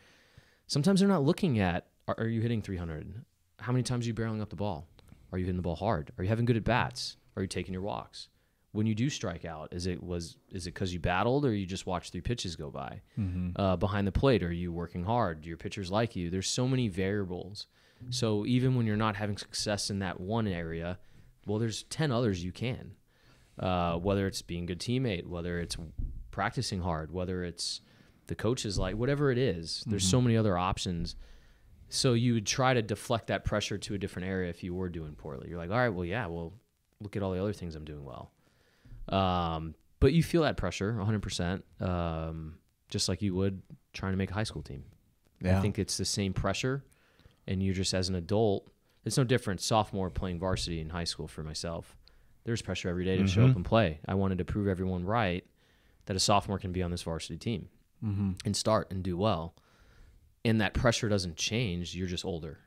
sometimes they're not looking at are, are you hitting 300? How many times are you barreling up the ball? Are you hitting the ball hard? Are you having good at bats? Are you taking your walks? When you do strike out, is it was is it because you battled or you just watched three pitches go by? Uh, behind the plate, are you working hard? Do your pitchers like you? There's so many variables. So even when you're not having success in that one area, well, there's ten others you can. Uh, whether it's being a good teammate, whether it's practicing hard, whether it's the coaches like whatever it is, there's so many other options. So you would try to deflect that pressure to a different area if you were doing poorly. You're like, all right, well, yeah, well, look at all the other things I'm doing well. Um, but you feel that pressure 100%, um, just like you would trying to make a high school team.
Yeah,
I think it's the same pressure, and you just as an adult, it's no different. Sophomore playing varsity in high school for myself, there's pressure every day to show up and play. I wanted to prove everyone right that a sophomore can be on this varsity team and start and do well. And that pressure doesn't change. You're just older.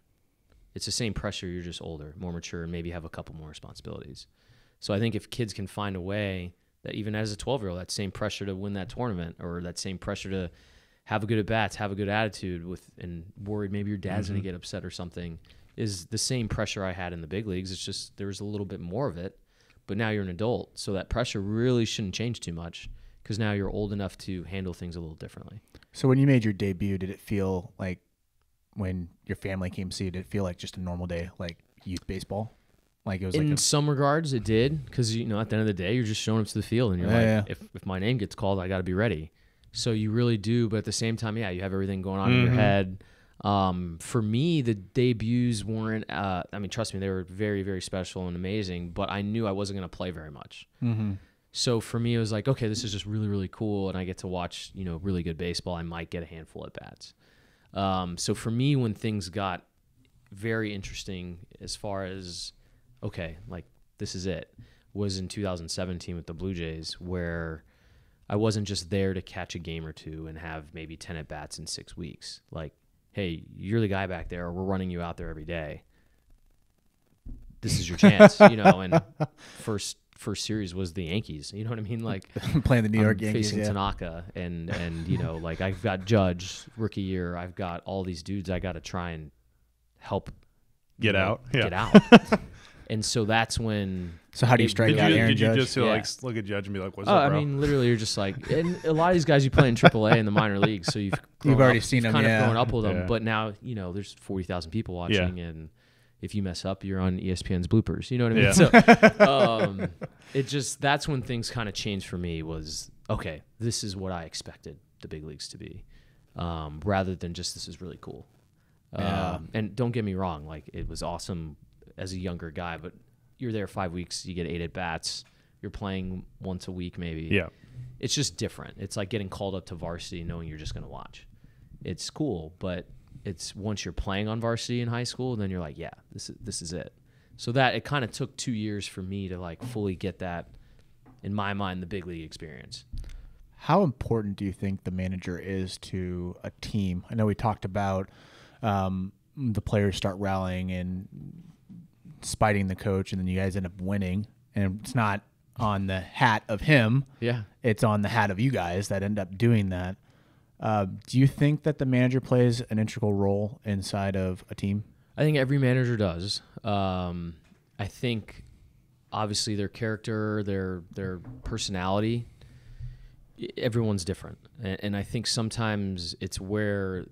It's the same pressure. You're just older, more mature, and maybe have a couple more responsibilities. So I think if kids can find a way that even as a 12 year old, that same pressure to win that tournament or that same pressure to have a good at bats, have a good attitude with, and worried maybe your dad's going to mm-hmm. get upset or something is the same pressure I had in the big leagues. It's just there was a little bit more of it, but now you're an adult. So that pressure really shouldn't change too much because now you're old enough to handle things a little differently.
So when you made your debut, did it feel like when your family came to see you, did it feel like just a normal day, like youth baseball? Like it was
in
like a,
some regards, it did because you know at the end of the day, you're just showing up to the field and you're
Yeah,
like,
yeah.
if if my name gets called, I got to be ready. So you really do, but at the same time, yeah, you have everything going on in your head. Um, for me, the debuts weren't. Uh, I mean, trust me, they were very, very special and amazing. But I knew I wasn't going to play very much. So for me, it was like, okay, this is just really, really cool, and I get to watch, you know, really good baseball. I might get a handful at bats. Um, so for me, when things got very interesting, as far as okay, like this is it, was in 2017 with the Blue Jays, where I wasn't just there to catch a game or two and have maybe 10 at bats in six weeks. Like, hey, you're the guy back there. We're running you out there every day. This is your chance, you know. And first first series was the Yankees. You know what I mean? Like
playing the New York
I'm
Yankees.
facing
Yeah.
Tanaka, and and you know, like I've got Judge rookie year. I've got all these dudes. I got to try and help
Get
you know,
out. Yeah.
get out. and so that's when.
So how do you
It-
strike
Did
out
you,
Aaron
did you
Judge?
just feel
Yeah.
like look at Judge and be like, "What's
Oh,
up,
I mean, literally, you're just like, and a lot of these guys you play in AAA in the minor leagues, so you've grown
already
up-
seen
you've
them,
kind
yeah.
of grown up with them.
Yeah.
But now, you know, there's forty thousand people watching, and if you mess up, you're on E ESPN's bloopers. You know what I mean?
Yeah.
So, um, it just that's when things kind of changed for me. Was okay, this is what I expected the big leagues to be, um, rather than just this is really cool.
Yeah.
Um, and don't get me wrong, like it was awesome as a younger guy, but you're there five weeks, you get eight at bats, you're playing once a week maybe.
yeah.
It's just different. It's like getting called up to varsity knowing you're just gonna watch. It's cool, but it's once you're playing on varsity in high school, then you're like, yeah, this is this is it. So that it kind of took two years for me to like fully get that in my mind the big league experience.
How important do you think the manager is to a team? I know we talked about um, the players start rallying and spiting the coach, and then you guys end up winning. And it's not on the hat of him.
Yeah.
It's on the hat of you guys that end up doing that. Uh, do you think that the manager plays an integral role inside of a team?
I think every manager does. Um, I think obviously their character, their their personality, everyone's different, and, and I think sometimes it's where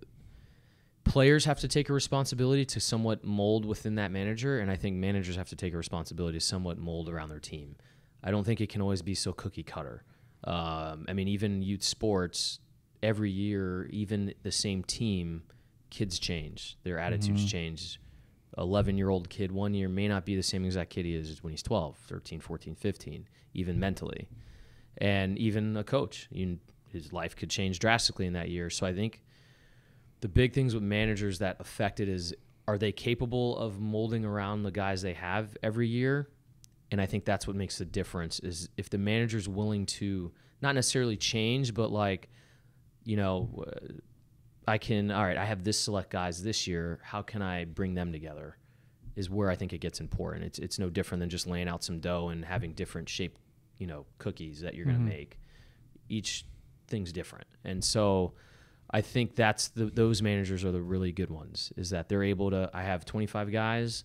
players have to take a responsibility to somewhat mold within that manager, and I think managers have to take a responsibility to somewhat mold around their team. I don't think it can always be so cookie cutter. Um, I mean, even youth sports, every year, even the same team, kids change, their attitudes change. 11 year old kid one year may not be the same exact kid he is when he's 12, 13, 14, 15, even mentally. And even a coach, you, his life could change drastically in that year. So I think the big things with managers that affect it is are they capable of molding around the guys they have every year? And I think that's what makes the difference is if the manager's willing to not necessarily change, but like, you know, uh, I can, all right, I have this select guys this year. How can I bring them together? Is where I think it gets important. It's, it's no different than just laying out some dough and having different shaped, you know, cookies that you're going to make. Each thing's different. And so I think that's the, those managers are the really good ones is that they're able to, I have 25 guys.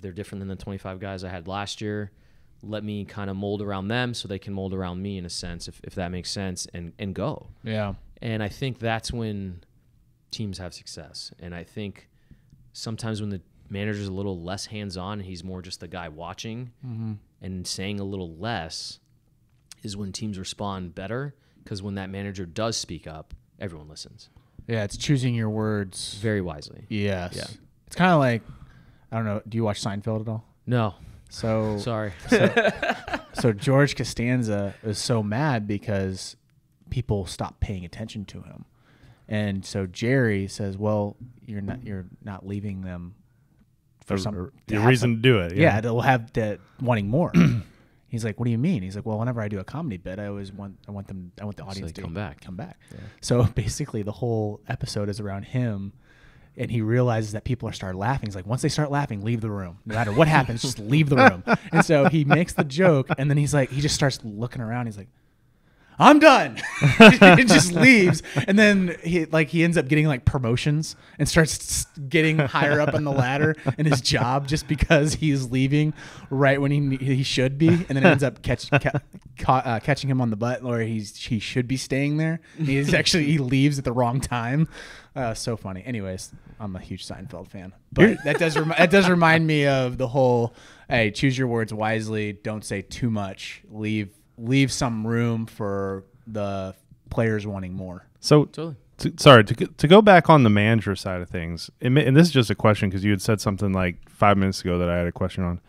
They're different than the 25 guys I had last year. Let me kind of mold around them so they can mold around me in a sense, if, if that makes sense, and, and go.
Yeah.
And I think that's when teams have success. And I think sometimes when the manager's a little less hands on, and he's more just the guy watching mm-hmm. and saying a little less, is when teams respond better. Because when that manager does speak up, everyone listens
Yeah, it's choosing your words.
very wisely.
Yes.
Yeah.
It's kind of like, I don't know. Do you watch Seinfeld at all?
No,
So,
sorry.
so George Costanza is so mad because people stopped paying attention to him, and so Jerry says, "Well, you're not you're not leaving them for
A-
some
a-
to
a reason
some-
to do it.
Yeah, they'll have that wanting more." He's like, "What do you mean?" He's like, "Well, whenever I do a comedy bit, I always want I want them I want the audience to
come back.
come back." So basically, the whole episode is around him. And he realizes that people are starting laughing. He's like, once they start laughing, leave the room. No matter what happens, just leave the room. And so he makes the joke, and then he's like, he just starts looking around. He's like, I'm done. he just leaves, and then he like he ends up getting like promotions and starts getting higher up on the ladder in his job just because he's leaving right when he he should be, and then ends up catch, ca- ca- uh, catching him on the butt, or he's he should be staying there. And he's actually he leaves at the wrong time. Uh, so funny. Anyways, I'm a huge Seinfeld fan, but that does that does remind me of the whole hey, choose your words wisely. Don't say too much. Leave leave some room for the players wanting more.
So,
Totally.
to, sorry to go- to go back on the manager side of things, it and this is just a question because you had said something like five minutes ago that I had a question on.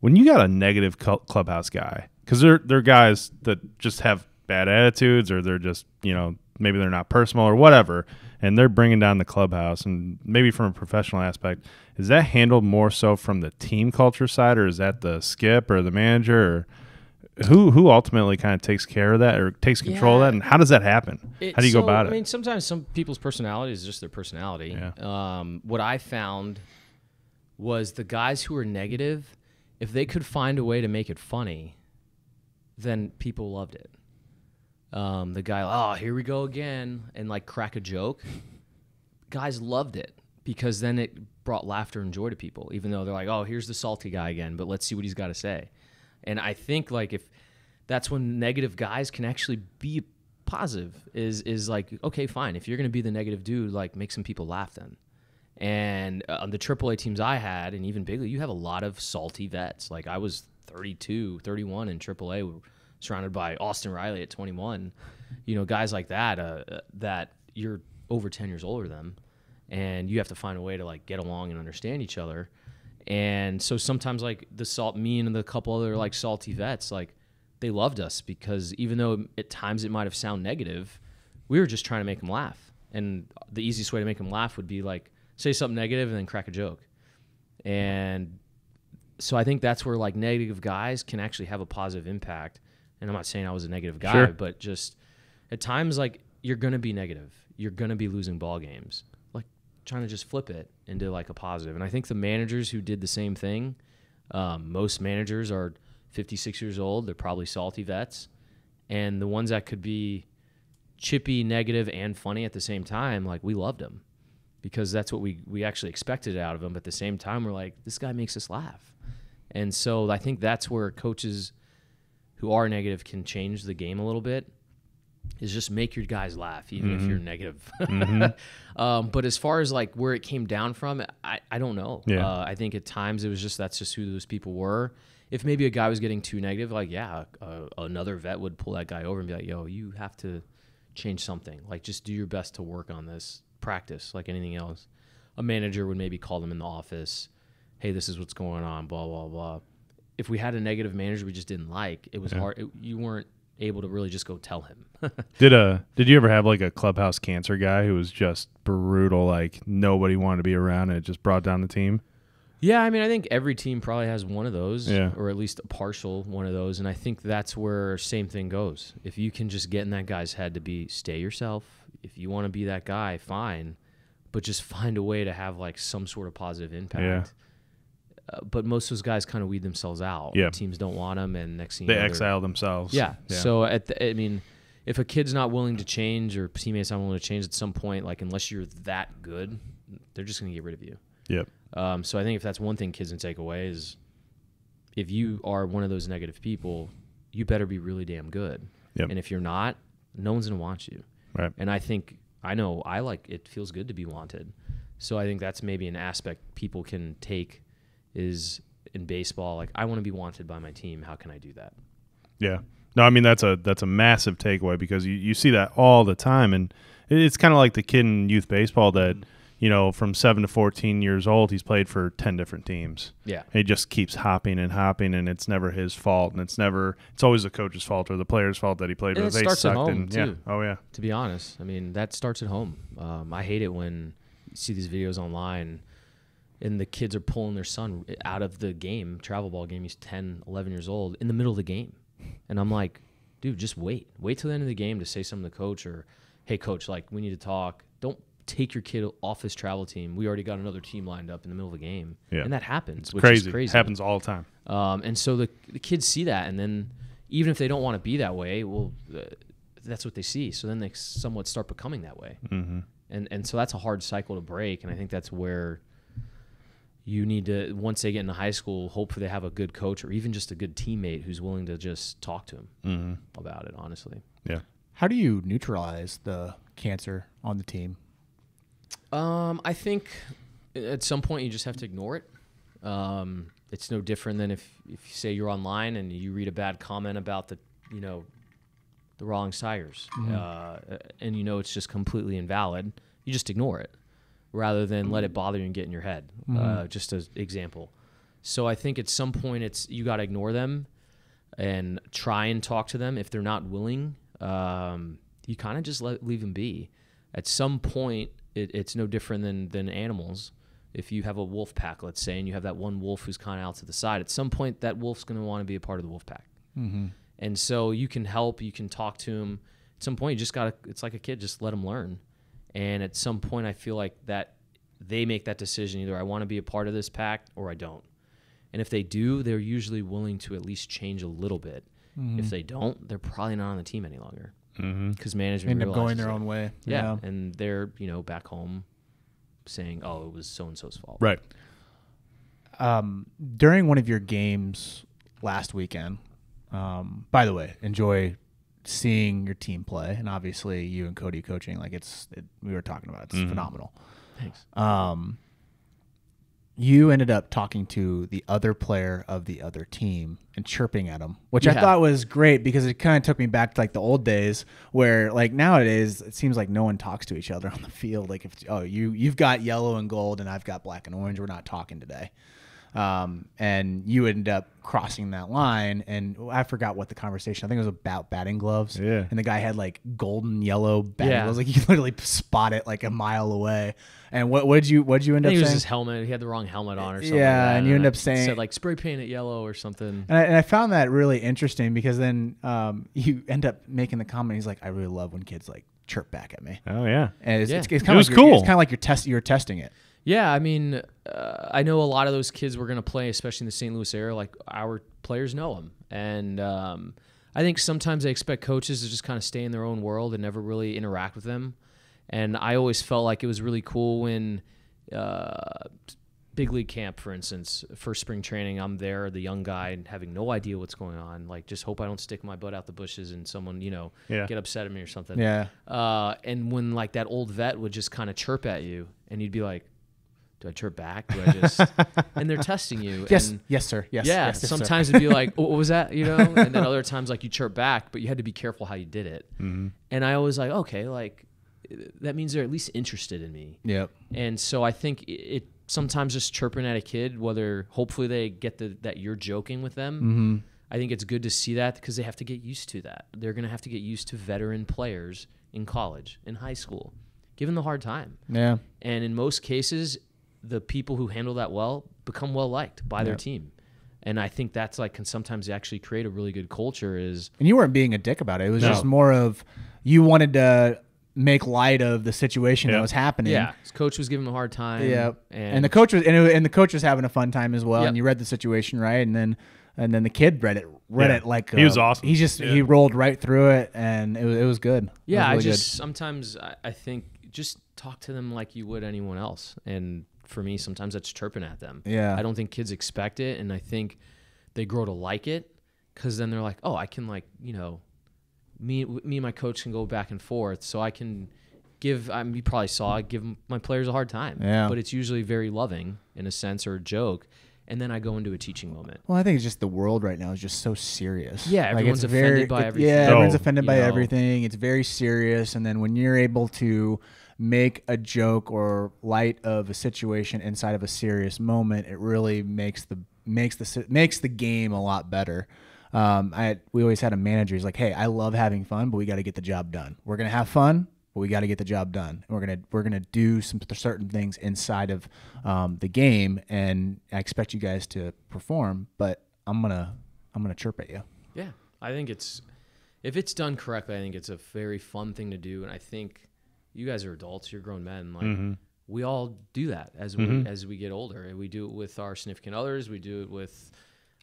When you got a negative clubhouse guy, because they're they're guys that just have bad attitudes, or they're just you know maybe they're not personal or whatever, and they're bringing down the clubhouse, and maybe from a professional aspect, is that handled more so from the team culture side, or is that the skip or the manager, or who who ultimately kind of takes care of that or takes control of that, and how does that happen?
It-
how do you go about it I
mean, sometimes some people's personality is just their personality.
Yeah.
Um, what I found was the guys who were negative, if they could find a way to make it funny, then people loved it. Um, the guy, oh, here we go again, and like crack a joke. Guys loved it because then it brought laughter and joy to people, even though they're like, oh, here's the salty guy again, but let's see what he's got to say. And I think like if that's when negative guys can actually be positive is is like okay fine. If you're gonna be the negative dude like make some people laugh then. And uh, on the AAA teams I had and even bigly you have a lot of salty vets. Like I was 32 31 in AAA surrounded by Austin Riley at 21 you know guys like that uh, uh, that you're over 10 years older than them. And you have to find a way to like get along and understand each other and so sometimes like the salt me and the couple other like salty vets like they loved us because even though at times it might have sound negative we were just trying to make them laugh. And the easiest way to make them laugh would be like say something negative and then crack a joke. And so i think that's where like negative guys can actually have a positive impact. And i'm not saying i was a negative guy
Sure.
but just at times like you're gonna be negative. You're gonna be losing ball games trying to just flip it into like a positive and i think the managers who did the same thing um, most managers are 56 years old. They're probably salty vets. And the ones that could be chippy, negative, and funny at the same time, like we loved them because that's what we, we actually expected out of them. But at the same time, we're like, this guy makes us laugh. And so I think that's where coaches who are negative can change the game a little bit is just make your guys laugh, even if you're negative. um, but as far as like where it came down from, I, I don't know.
Yeah.
Uh, I think at times it was just that's just who those people were. If maybe a guy was getting too negative, like yeah, uh, another vet would pull that guy over and be like, "Yo, you have to change something. Like just do your best to work on this. Practice like anything else." A manager would maybe call them in the office, "Hey, this is what's going on." Blah blah blah. If we had a negative manager we just didn't like, it was hard. It, you weren't able to really just go tell him.
Did uh did you ever have like a clubhouse cancer guy who was just brutal, like nobody wanted to be around and it just brought down the team?
Yeah, I mean, I think every team probably has one of those,
Yeah.
or at least a partial one of those, and I think that's where same thing goes. If you can just get in that guy's head to be stay yourself, if you want to be that guy, fine, but just find a way to have like some sort of positive impact. Uh, but most of those guys kind of weed themselves out.
Yeah.
teams don't want them, and next thing
They
you know,
exile themselves.
yeah. So at the, I mean, if a kid's not willing to change or teammates not willing to change at some point, like unless you're that good, they're just gonna get rid of you.
Yep.
Um, so I think if that's one thing kids can take away is if you are one of those negative people, you better be really damn good.
Yep.
And if you're not, no one's gonna want you.
Right.
And I think I know I like it feels good to be wanted. So I think that's maybe an aspect people can take is in baseball, like I want to be wanted by my team. How can I do that?
Yeah. No, I mean that's a that's a massive takeaway because you, you see that all the time and it's kind of like the kid in youth baseball that you know from 7 to 14 years old he's played for 10 different teams.
Yeah.
And he just keeps hopping and hopping and it's never his fault and it's never it's always the coach's fault or the player's fault that he played
And
with.
it
They
starts at home,
and yeah. Oh yeah.
to be honest. I mean, that starts at home. Um, I hate it when you see these videos online and the kids are pulling their son out of the game, travel ball game. He's 10, 11 years old in the middle of the game. And I'm like, dude, just wait. Wait till the end of the game to say something to coach or, hey, coach, like, we need to talk. Don't take your kid off his travel team. We already got another team lined up in the middle of the game.
Yeah.
And that happens, which
Crazy.
is crazy.
Happens all the time.
Um, and so the, the kids see that, and then even if they don't want to be that way, well, uh, that's what they see. So then they somewhat start becoming that way. Mm-hmm. And and so that's a hard cycle to break. And I think that's where you need to once they get into high school, hopefully they have a good coach or even just a good teammate who's willing to just talk to them about it. Honestly,
Yeah.
How do you neutralize the cancer on the team?
Um, I think at some point you just have to ignore it. Um, it's no different than if, if you say you're online and you read a bad comment about the, you know, the Rawlings Tigers, uh, and you know it's just completely invalid. You just ignore it rather than let it bother you and get in your head. Uh, just as example. So I think at some point it's you got to ignore them and try and talk to them if they're not willing. Um, you kind of just let leave them be. At some point, it, it's no different than than animals. If you have a wolf pack, let's say, and you have that one wolf who's kind of out to the side, at some point that wolf's going to want to be a part of the wolf pack. And so you can help, you can talk to him. At some point, you just got to, it's like a kid, just let him learn. And at some point, I feel like that they make that decision either I want to be a part of this pack or I don't. And if they do, they're usually willing to at least change a little bit. If they don't, they're probably not on the team any longer because management
End up going their
it.
own way.
Yeah. and they're you know back home saying, "Oh, it was so and so's fault."
Right.
um, during one of your games last weekend. Um, by the way, enjoy seeing your team play, and obviously you and Cody coaching. Like it's, it, we were talking about, it's phenomenal.
Thanks.
Um, you ended up talking to the other player of the other team and chirping at him, which I thought was great because it kind of took me back to like the old days where like nowadays it seems like no one talks to each other on the field. Like if oh you you've got yellow and gold and I've got black and orange, we're not talking today. Um, and you end up crossing that line, and I forgot what the conversation. I think it was about batting gloves.
Yeah.
And the guy had like golden yellow batting
Yeah.
gloves, like you literally spot it like a mile away. And what what did you what did you end
I
up
it was his helmet. He had the wrong helmet on or something.
Yeah,
like that,
and you end
I
up saying-
said like spray paint it yellow or something.
And I, and I found that really interesting because then um, you end up making the comment. He's like, "I really love when kids like chirp back at me,"
Oh yeah.
and it's,
Yeah.
it's, it's
It
kind
was
of like
cool.
It's kind of like you're test you're testing it.
Yeah, I mean, uh, I know a lot of those kids were going to play, especially in the St. Louis area. Like our players know them, and um, I think sometimes they expect coaches to just kind of stay in their own world and never really interact with them. And I always felt like it was really cool when uh, big league camp, for instance, first spring training, I'm there, the young guy, and having no idea what's going on. Like, just hope I don't stick my butt out the bushes and someone, you know,
Yeah.
get upset at me or something.
Yeah.
Uh, and when like that old vet would just kind of chirp at you, and you'd be like, "Do I chirp back? Do I just?" and they're testing you.
Yes.
And
yes, sir. Yes.
yeah.
yes, yes,
sometimes it'd be like, "Oh, "What was that?" You know. And then other times like you chirp back, but you had to be careful how you did it.
Mm-hmm.
And I always like, okay, like that means they're at least interested in me.
Yep.
And so I think it, it sometimes just chirping at a kid, whether hopefully they get the that you're joking with them.
Mm-hmm.
I think it's good to see that because they have to get used to that. They're going to have to get used to veteran players in college, in high school, given the hard time.
Yeah.
And in most cases, the people who handle that well become well liked by their team. And I think that's like can sometimes actually create a really good culture. Is
And you weren't being a dick about it. It was
No.
just more of you wanted to make light of the situation
Yeah.
that was happening.
yeah, his coach was giving him a hard time.
Yeah.
and,
And, the coach was and, it, and the coach was having a fun time as well.
Yep.
And you read the situation right, and then and then the kid read it read
Yeah.
it like
He was awesome.
He just
Yeah.
he rolled right through it, and it was it was good.
Yeah,
was
I
really
just sometimes I, I think just talk to them like you would anyone else. And for me, sometimes that's chirping at them.
Yeah.
I don't think kids expect it, and I think they grow to like it because then they're like, oh, I can like you know, me me and my coach can go back and forth, so I can give. I mean, you probably saw I give my players a hard time.
Yeah.
but it's usually very loving in a sense or a joke, and then I go into a teaching moment.
Well, I think it's just the world right now is just so serious.
Yeah,
Like,
everyone's
it's
offended by
it-
everything.
Yeah, everyone's
Oh.
offended
You
by
know.
everything. It's very serious, and then when you're able to make a joke or light of a situation inside of a serious moment, it really makes the makes the makes the game a lot better. Um, I we always had a manager. He's like, "Hey, I love having fun, but we got to get the job done. We're gonna have fun, but we got to get the job done. And we're gonna we're gonna do some certain things inside of um, the game, and I expect you guys to perform. But I'm gonna I'm gonna chirp at you.
Yeah, I think it's if it's done correctly, I think it's a very fun thing to do, and I think you guys are adults, you're grown men, like mm-hmm. we all do that as we mm-hmm. as we get older, we do it with our significant others, we do it with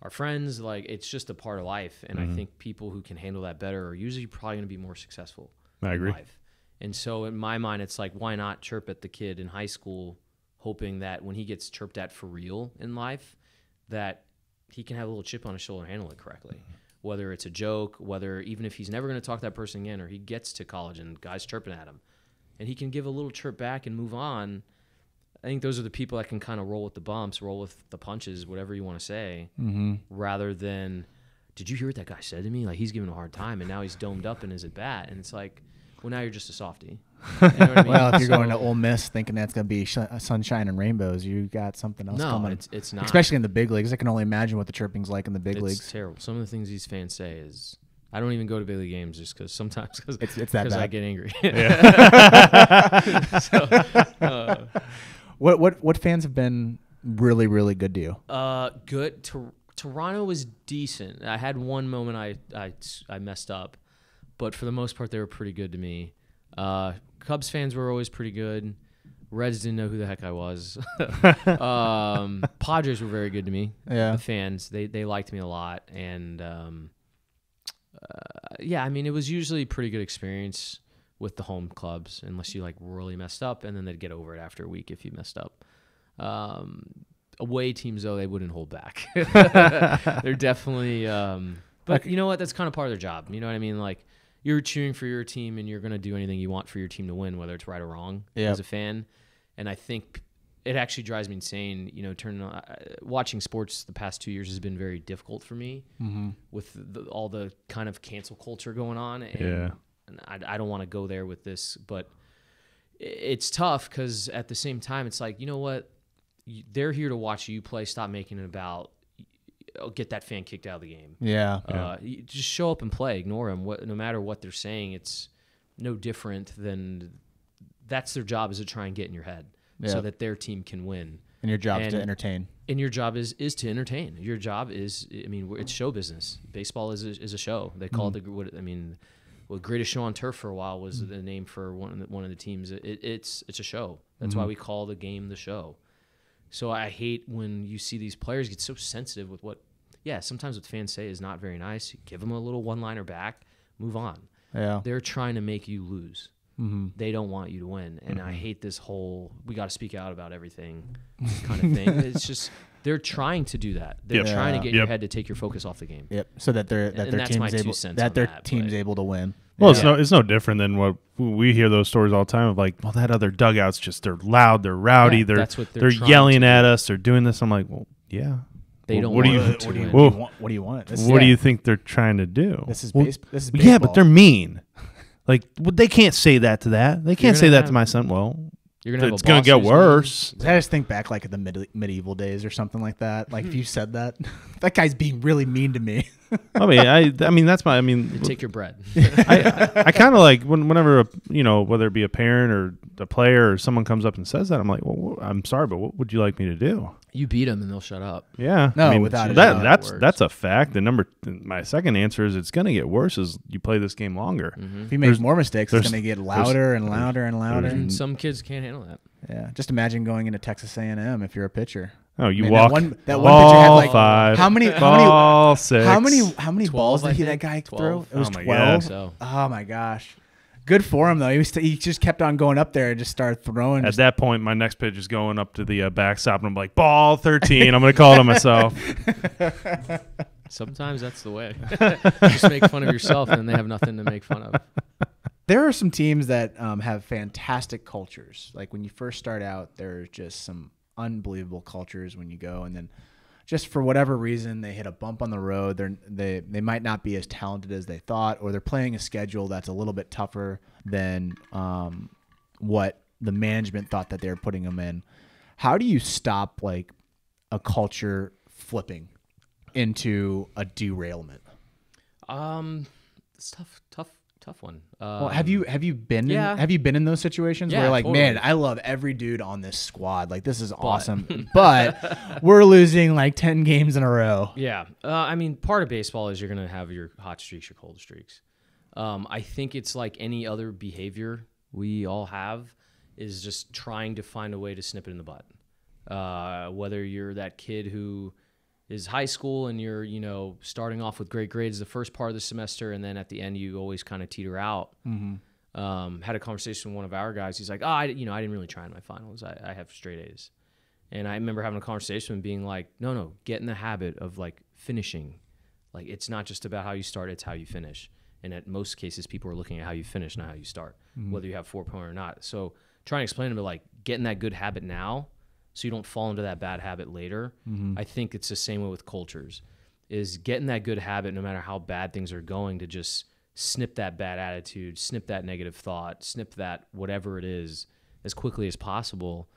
our friends. Like it's just a part of life, and I mm-hmm. think people who can handle that better are usually probably going to be more successful.
I
in
agree.
life. And so in my mind, it's like why not chirp at the kid in high school, hoping that when he gets chirped at for real in life, that he can have a little chip on his shoulder and handle it correctly. Whether it's a joke, whether even if he's never going to talk to that person again, or he gets to college and guys chirping at him, and he can give a little chirp back and move on. I think those are the people that can kind of roll with the bumps, roll with the punches, whatever you want to say,
Mm-hmm.
rather than, did you hear what that guy said to me? Like he's giving a hard time, and now he's domed up and is at bat, and it's like, well, now you're just a softie. You know what I mean?
Well, if you're
So-
going to Ole Miss thinking that's going to be sh- sunshine and rainbows, you got something else
no,
coming.
it's it's not.
Especially in the big leagues. I can only imagine what the chirping's like in the big
it's
leagues.
terrible. Some of the things these fans say is, I don't even go to Bailey games just because sometimes because
It's- it's that
I
bad.
get angry.
What what what fans have been really really good to you?
Uh, good. Tor- Toronto was decent. I had one moment I, I I messed up, but for the most part they were pretty good to me. Uh, Cubs fans were always pretty good. Reds didn't know who the heck I was. um, Padres were very good to me.
Yeah.
The fans they they liked me a lot, and um, uh, yeah, I mean it was usually a pretty good experience with the home clubs, unless you like really messed up, and then they'd get over it after a week if you messed up. Um, away teams though they wouldn't hold back. They're definitely. Um, but you know what? That's kind of part of their job. You know what I mean? Like you're cheering for your team and you're gonna do anything you want for your team to win, whether it's right or wrong.
Yep.
As a fan, and I think it actually drives me insane. You know, turning on, uh, watching sports the past two years has been very difficult for me with the, all the kind of cancel culture going on. And,
Yeah.
and I, I don't want to go there with this, but it's tough because at the same time, it's like you know what, they're here to watch you play. Stop making it about oh, get that fan kicked out of the game.
Yeah.
Uh, you just show up and play. Ignore them. What, no matter what they're saying, it's no different than that's their job is to try and get in your head
Yeah.
so that their team can win.
And your job is to entertain.
And your job is is to entertain. Your job is, I mean, it's show business. Baseball is a, is a show. They call mm-hmm. it the what I mean. well, greatest show on turf for a while was mm-hmm. the name for one of the, one of the teams. It, it's it's a show. That's why mm-hmm. we call the game the show. So I hate when you see these players get so sensitive with what, yeah, sometimes what fans say is not very nice. You give them a little one liner back, move on.
Yeah.
They're trying to make you lose.
Mm-hmm.
They don't want you to win, and I hate this whole "we got to speak out about everything" kind of thing. it's just they're trying to do that. They're
Yep.
trying to get in your head to take your focus off the game.
Yep. So that their that
And
their
that's my
team's able that their
that,
team's
but-
able to win.
Well, it's no, it's no different than what we hear those stories all the time of like, well, that other dugout's just they're loud, they're rowdy,
Yeah,
they're
that's what they're
they're yelling at us, they're doing this. I'm like, well, yeah.
They
Well,
don't
what do
want
you-
you
What,
to
what do you,
win.
what do you want? What do you? This,
What do you think they're trying to do?
This is
Well,
this is baseball.
Yeah, but they're mean. Like well, they can't say that to that. They can't say that
have-
to my son. Well,
You're gonna
it's gonna get
who's mean.
worse.
I just think back like at the mid- medieval days or something like that. Like if you said that, that guy's being really mean to me.
I mean, I I mean that's my I
You
mean
take your bread.
I, I, I kind of like when, whenever a, you know whether it be a parent or a player or someone comes up and says that I'm like well wh- I'm sorry but what would you like me to do
you beat them and they'll shut up.
yeah
No,
I mean,
without
that
doubt.
that's
Works.
that's a fact the number my second answer is it's gonna get worse as you play this game longer
Mm-hmm.
If he makes
There's-
more mistakes, it's going to get louder and louder and louder.
And some kids can't handle that.
Yeah, just imagine going into Texas A&M if you're a pitcher.
Oh you
Man,
walk
that one, that one
ball
pitcher had like
five
how many how
ball
many
six
how many how many
12,
balls did he that guy
12.
throw? It was
Oh my
twelve.
God.
So
Oh my gosh, good for him though. He was he just kept on going up there and just started throwing.
at
Just,
that point my next pitch is going up to the uh, backstop and I'm like ball 13 I'm gonna call it on myself
sometimes that's the way. Just make fun of yourself and then they have nothing to make fun of.
there are some teams that um, have fantastic cultures. Like when you first start out, there's just some unbelievable cultures when you go, and then just for whatever reason they hit a bump on the road. They're they they might not be as talented as they thought, or they're playing a schedule that's a little bit tougher than um, what the management thought that they were putting them in. How do you stop like a culture flipping into a derailment?
Um, it's tough, tough, tough one. Um,
Well, have you have you been
yeah.
in, have you been in those situations
Yeah,
where like man. I love every dude on this squad. Like this is awesome, but we're losing like 10 games in a row.
Yeah, uh, I mean, part of baseball is you're gonna have your hot streaks, your cold streaks. Um, I think it's like any other behavior we all have, is just trying to find a way to snip it in the butt. Uh, whether you're that kid who is high school and you're, you know, starting off with great grades the first part of the semester, and then at the end you always kind of teeter out. Mm-hmm. Um, had a conversation with one of our guys. He's like, "Oh, I, you know, I didn't really try in my finals. I, I have straight A's." And I remember having a conversation and being like, no, no, get in the habit of like finishing. Like it's not just about how you start, it's how you finish. And at most cases, people are looking at how you finish, not how you start, mm-hmm. whether you have four point or not. So trying to explain to them like getting that good habit now so you don't fall into that bad habit later. Mm-hmm. I think it's the same way with cultures is getting that good habit no matter how bad things are going to just snip that bad attitude, snip that negative thought, snip that whatever it is as quickly as possible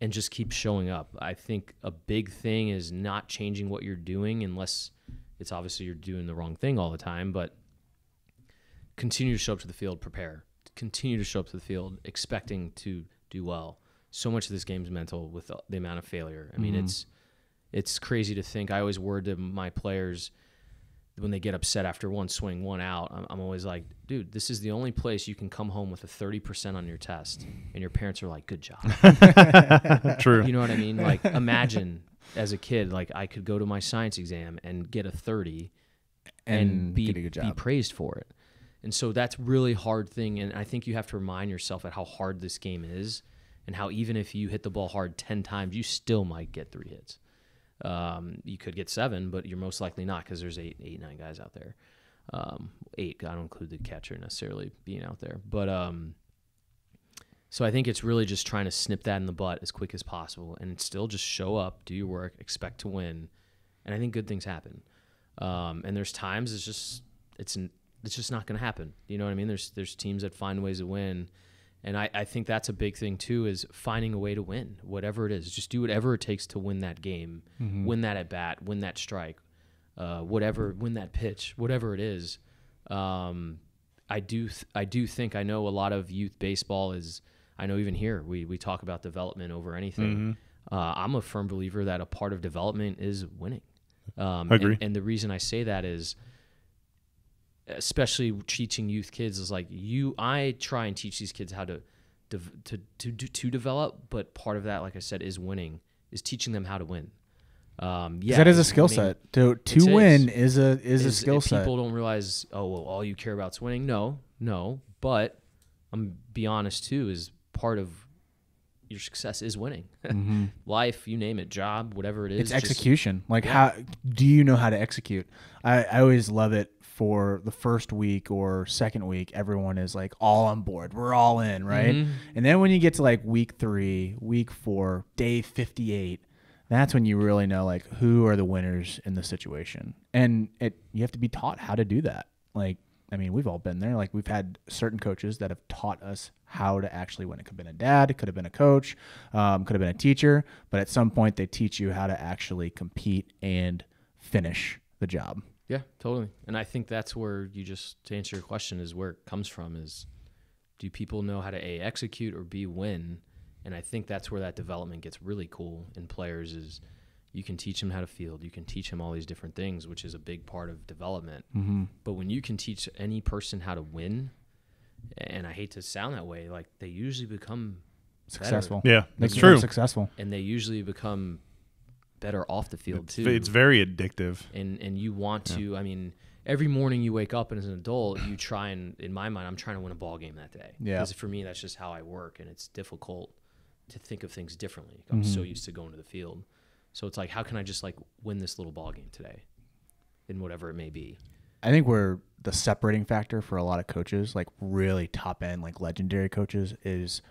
and just keep showing up. I think a big thing is not changing what you're doing unless it's obviously you're doing the wrong thing all the time, but continue to show up to the field, prepare. Continue to show up to the field expecting to do well. So much of this game is mental with the- the amount of failure. I mean, mm-hmm. it's it's crazy to think. I always word to my players when they get upset after one swing, one out. I'm, I'm always like, dude, this is the only place you can come home with a 30% on your test, and your parents are like, good job.
True.
You know what I mean? Like imagine as a kid, like I could go to my science exam and get a 30 and,
And
be,
get a good
be praised for it. And so that's really hard thing. And I think you have to remind yourself at how hard this game is and how even if you hit the ball hard 10 times, you still might get three hits. Um, you could get seven, but you're most likely not because there's eight, eight, nine guys out there. Um, eight, I don't include the catcher necessarily being out there. But um, so I think it's really just trying to snip that in the butt as quick as possible and still just show up, do your work, expect to win, and I think good things happen. Um, and there's times it's just it's it's just not going to happen. You know what I mean? There's there's teams that find ways to win, and I, I think that's a big thing too is finding a way to win, whatever it is. Just do whatever it takes to win that game, win that at bat, win that strike, uh, whatever, win that pitch, whatever it is. Um, I do th- I do think I know a lot of youth baseball is I know even here we we talk about development over anything. Uh, I'm a firm believer that a part of development is winning. Um,
Agree.
And, and the reason I say that is especially teaching youth kids is like you. I try and teach these kids how to to to to, to develop, but part of that, like I said, is winning. Is teaching them how to win. Um, yeah,
that is a skill set. To to win is a is, a skill set.
People don't realize, oh well, all you care about is winning. No, no, but I'm be honest too. Is part of your success is winning. Life, you name it, job, whatever it is.
Mm-hmm. It's
just-
execution. Like how do you know how to execute? I, I always love it for the first week or second week, everyone is like all on board. We're all in, right?
Mm-hmm.
And then when you get to like week three, week four, day fifty eight, that's when you really know like who are the winners in the situation. And it you have to be taught how to do that. Like I mean, we've all been there. Like we've had certain coaches that have taught us how to actually win. It could have been a dad, it could have been a coach, um, could have been a teacher, but at some point they teach you how to actually compete and finish the job.
Yeah, totally. And I think that's where you just to answer your question is where it comes from is do people know how to A execute or B win? And I think that's where that development gets really cool in players is you can teach them how to field, you can teach them all these different things, which is a big part of development.
Mm-hmm.
But when you can teach any person how to win, and I hate to sound that way, like they usually become better,
Successful.
Yeah,
They
it's true.
Successful.
and they usually become better off the field
It's,
too.
it's very addictive.
and and you want to i mean every morning you wake up and as an adult you try and in my mind i'm trying to win a ball game that day.
Yeah.
because for me that's just how i work and it's difficult to think of things differently. I'm so mm-hmm. used to going to the field. So it's like how can i just like win this little ball game today in whatever it may be?
I think we're the separating factor for a lot of coaches, like really top end, like legendary coaches, is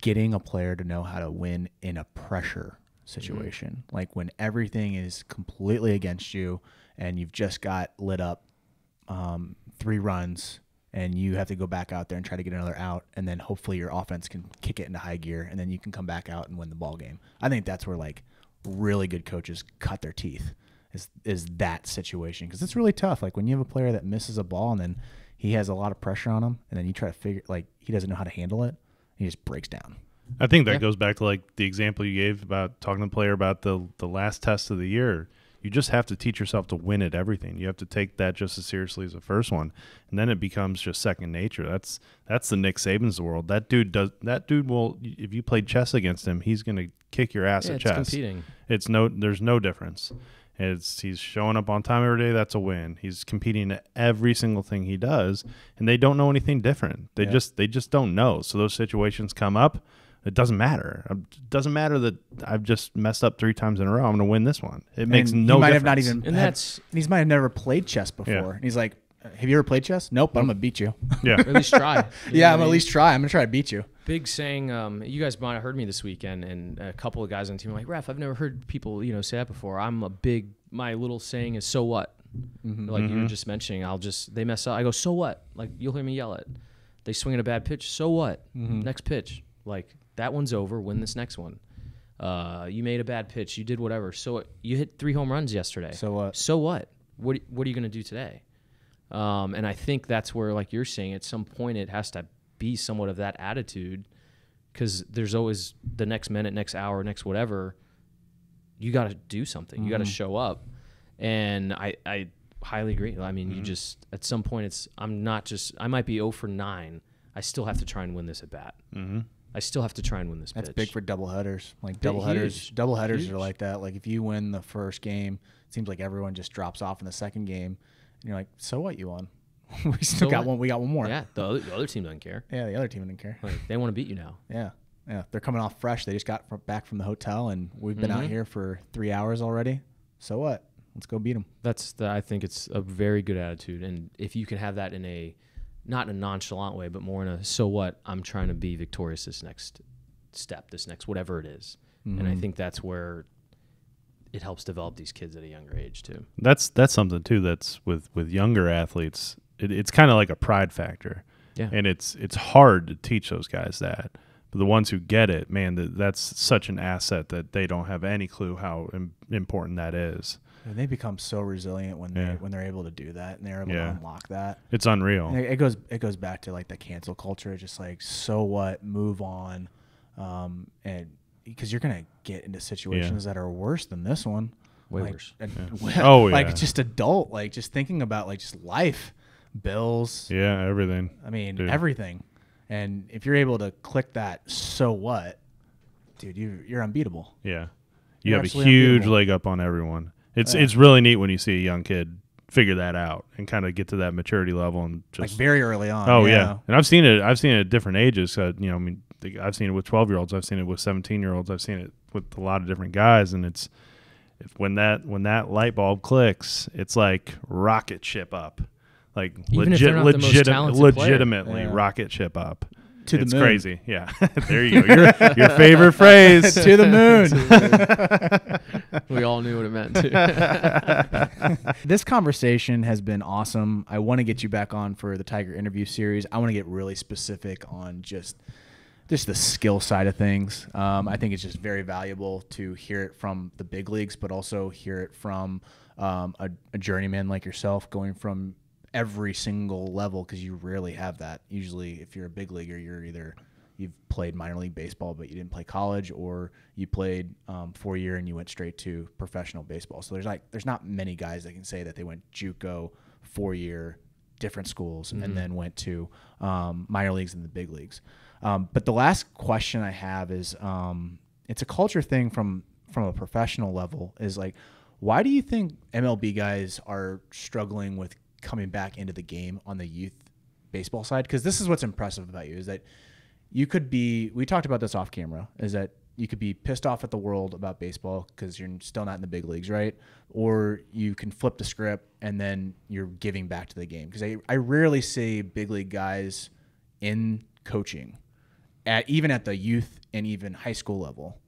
getting a player to know how to win in a pressure situation. Like when everything is completely against you and you've just got lit up um, three runs and you have to go back out there and try to get another out and then hopefully your offense can kick it into high gear and then you can come back out and win the ball game. I think that's where like really good coaches cut their teeth is is that situation because it's really tough. Like when you have a player that misses a ball and then he has a lot of pressure on him and then you try to figure like he doesn't know how to handle it, he just breaks down.
I think that
Yeah.
goes back to like the example you gave about talking to the player about the the last test of the year. You just have to teach yourself to win at everything. You have to take that just as seriously as the first one, and then it becomes just second nature. That's that's the Nick Saban's the world. That dude does. That dude will. If you played chess against him, he's gonna kick your ass
yeah,
at
it's
chess.
competing
It's no. There's no difference. It's he's showing up on time every day. That's a win. He's competing at every single thing he does, and they don't know anything different. They
Yeah.
just they just don't know. So those situations come up. It doesn't matter. It doesn't matter that I've just messed up three times in a row. I'm going to win this one. It makes
And
no.
He might
difference.
have not even
And
had-
that's-
and he might have never played chess before.
Yeah.
And he's like, "Have you ever played chess? Nope, but I'm gonna beat you.
Yeah.
or at least try
yeah, I'm
what I
at least try. I'm gonna try to beat you.
big saying. Um, you guys might have heard me this weekend, and a couple of guys on the team were like, "Ref, I've never heard people, you know, say that before." I'm a big. My little saying is, "So what?" Mm-hmm. Like you were mm-hmm. just mentioning, I'll just they mess up. I go, "So what?" Like you'll hear me yell it. They swing at a bad pitch. So what? Mm-hmm. Next pitch. Like that one's over. Win this next one. Uh, you made a bad pitch. You did whatever. So you hit three home runs yesterday.
So what?
So what? What What are you going to do today? Um, and I think that's where, like you're saying, at some point it has to be somewhat of that attitude, because there's always the next minute, next hour, next whatever. You got to do something. You got to show up, and I I highly agree. I mean, you just at some point it's I'm not just I might be 0 for nine. I still have to try and win this at bat.
Mm-hmm.
I still have to try and win this
That's
pitch.
big for double headers. Like
Big-
double headers,
huge.
double headers
Huge.
are like that. Like if you win the first game, it seems like everyone just drops off in the second game, and you're like, "So what? You won? we still
So
got
what?
one. We got one more.
Yeah, the other, the other team doesn't care.
Yeah, the other team didn't care.
Like they want to beat you now.
Yeah, yeah. They're coming off fresh. They just got fr- back from the hotel, and we've been out
Mhm.
here for three hours already. So what? Let's go beat them.
That's the, I think it's a very good attitude, and if you can have that in a not in a nonchalant way, but more in a so what I'm trying to be victorious this next step, this next whatever it is. and I
Mhm.
think that's where it helps develop these kids at a younger age too.
That's that's something too. That's with with younger athletes. It, it's kind of like a pride factor.
Yeah.
and it's it's hard to teach those guys that. But the ones who get it, man, th- that's such an asset that they don't have any clue how Im- important that is.
And they become so resilient when
Yeah.
they when they're able to do that and they're able
Yeah.
to unlock that.
It's unreal.
And It, it goes it goes back to like the cancel culture, just like so what, move on, um, and because you're gonna get into situations that are worse than this one,
Way
Like,
worse.
and-
Oh,
like
yeah.
just adult, like just thinking about like just life. bills.
Yeah, everything.
I mean,
Dude.
everything. And if you're able to click that, so what, dude, you you're unbeatable.
Yeah,
You're
have a huge
unbeatable.
leg up on everyone. It's
Yeah.
it's really neat when you see a young kid figure that out and kind of get to that maturity level and just
Like
just
very early on.
oh yeah. And I've seen it. I've seen it at different ages. Uh, you know, I mean, I've seen it with twelve year olds. I've seen it with seventeen year olds. I've seen it with a lot of different guys, and it's if when that when that light bulb clicks, it's like rocket ship up. Like
Even
legit,
they're not the most
legit,
talented player.
legitimately
Yeah.
rocket ship up
To the
it's
moon.
crazy. Yeah, there you go. Your, your favorite phrase.
to the moon.
We all knew what it meant. Too.
this conversation has been awesome. I want to get you back on for the Tiger interview series. I want to get really specific on just just the skill side of things. Um, I think it's just very valuable to hear it from the big leagues, but also hear it from um, a, a journeyman like yourself, going from every single level because you rarely have that. Usually, if you're a big leaguer, you're either you've played minor league baseball, but you didn't play college, or you played um, four year and you went straight to professional baseball. So there's like there's not many guys that can say that they went JUCO, four year, different schools, and then went to um, minor leagues and the big leagues. Um, but the last question I have is um, it's a culture thing from from a professional level is like why do you think MLB guys are struggling with coming back into the game on the youth baseball side because this is what's impressive about you is that you could be we talked about this off camera is that you could be pissed off at the world about baseball because you're still not in the big leagues right? Or you can flip the script and then you're giving back to the game. Because I, I rarely see big league guys in coaching at even at the youth and even high school level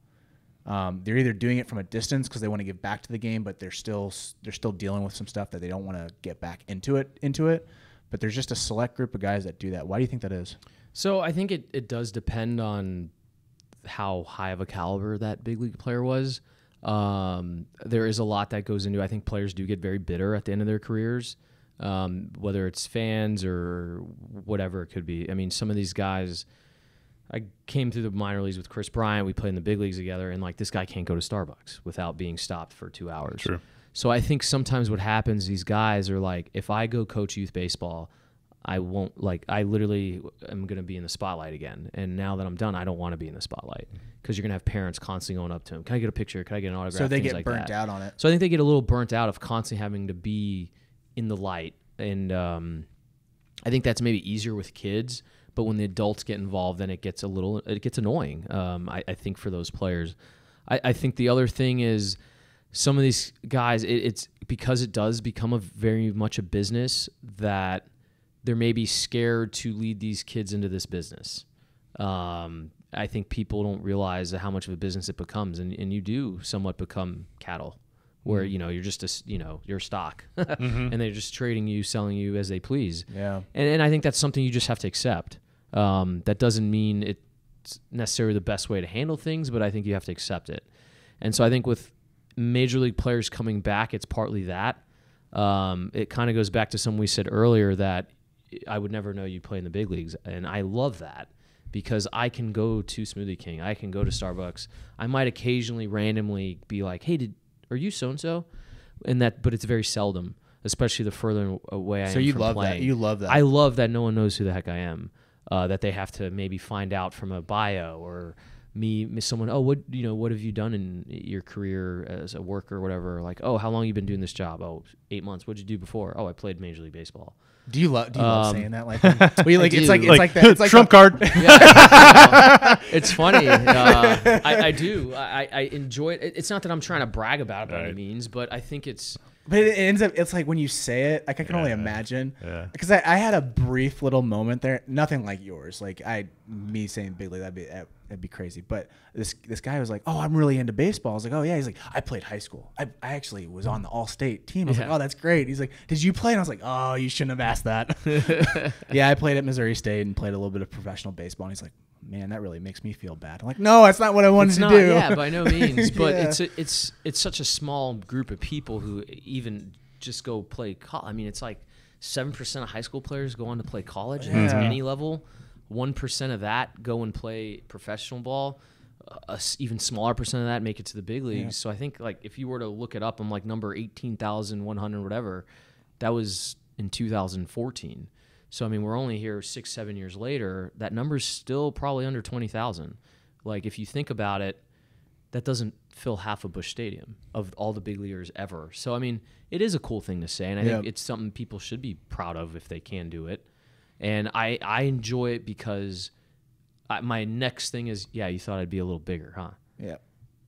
um, they're either doing it from a distance because they want to give back to the game, but they're still they're still dealing with some stuff that they don't want to get back into it into it. But there's just a select group of guys that do that. Why do you think that is?
So I think it, it does depend on how high of a caliber that big league player was. Um, there is a lot that goes into. I think players do get very bitter at the end of their careers, um, whether it's fans or whatever it could be. I mean, some of these guys. I came through the minor leagues with Kris Bryant. We played in the big leagues together, and like this guy can't go to Starbucks without being stopped for two hours.
True.
So I think sometimes what happens, these guys are like, if I go coach youth baseball, I won't like. I literally am going to be in the spotlight again. And now that I'm done, I don't want to be in the spotlight because you're going to have parents constantly going up to him. Can I get a picture? Can I get an autograph?
So they
Things
get
like
burnt
that.
out on it.
So I think they get a little burnt out of constantly having to be in the light, and um, I think that's maybe easier with kids. But when the adults get involved, then it gets a little it gets annoying. Um, I, I think for those players, I, I think the other thing is some of these guys. It, it's because it does become a very much a business that they're maybe scared to lead these kids into this business. Um, I think people don't realize how much of a business it becomes, and, and you do somewhat become cattle, where you know you're just a you know you're stock, and they're just trading you, selling you as they please.
Yeah.
And, and I think that's something you just have to accept. Um, that doesn't mean it's necessarily the best way to handle things, but I think you have to accept it. And so I think with major league players coming back, it's partly that. Um, it kind of goes back to something we said earlier that I would never know you'd play in the big leagues. And I love that because I can go to Smoothie King, I can go to Starbucks. I might occasionally randomly be like, hey, did, are you so and so? And that, but it's very seldom, especially the further away I
So
am
you
from
love that. You love that.
I love that no one knows who the heck I am. Uh, that they have to maybe find out from a bio or me, me- someone. Oh, what you know? What have you done in your career as a worker or whatever? Like, oh, how long you been doing this job? Oh, eight months. What'd you do before? Oh, I played Major League Baseball.
Do you love? Do you love
Um,
saying that? Like, well, you like it's like it's
Like,
like that. It's like
trump
the-
card.
it's funny. Uh, I, I do. I, I enjoy it. It's not that I'm trying to brag about it by any means, but I think it's
But it ends up. It's like when you say it. Like I can only imagine.
Yeah.
Because I, I had a brief little moment there. Nothing like yours. Like I, me saying big league, that'd be that'd be crazy. But this this guy was like, "Oh, I'm really into baseball." I was like, "Oh yeah." He's like, "I played high school. I, I actually was on the all state team." I was like, "Oh, that's great." He's like, "Did you play?" And I was like, "Oh, you shouldn't have asked that." yeah, I played at Missouri State and played a little bit of professional baseball. And he's like, "Man, that really makes me feel bad." I'm like, "No, that's not what I wanted
it's
to
not,
do."
yeah, by no means. But
Yeah.
it's a, it's it's such a small group of people who even just go play. Co- I mean, it's like seven percent of high school players go on to play college at
Yeah.
any level. One percent of that go and play professional ball. A s- even smaller percent of that make it to the big leagues. So I think like if you were to look it up, I'm like number eighteen thousand one hundred whatever. That was in 2014. So I mean, we're only here six, seven years later. That number's still probably under 20,000. Like if you think about it, that doesn't fill half a Busch Stadium of all the big leaguers ever. So I mean, it is a cool thing to say, and I think it's something people should be proud of if they can do it. And I I enjoy it because I, my next thing is yeah, you thought I'd be a little bigger, huh?
Yeah.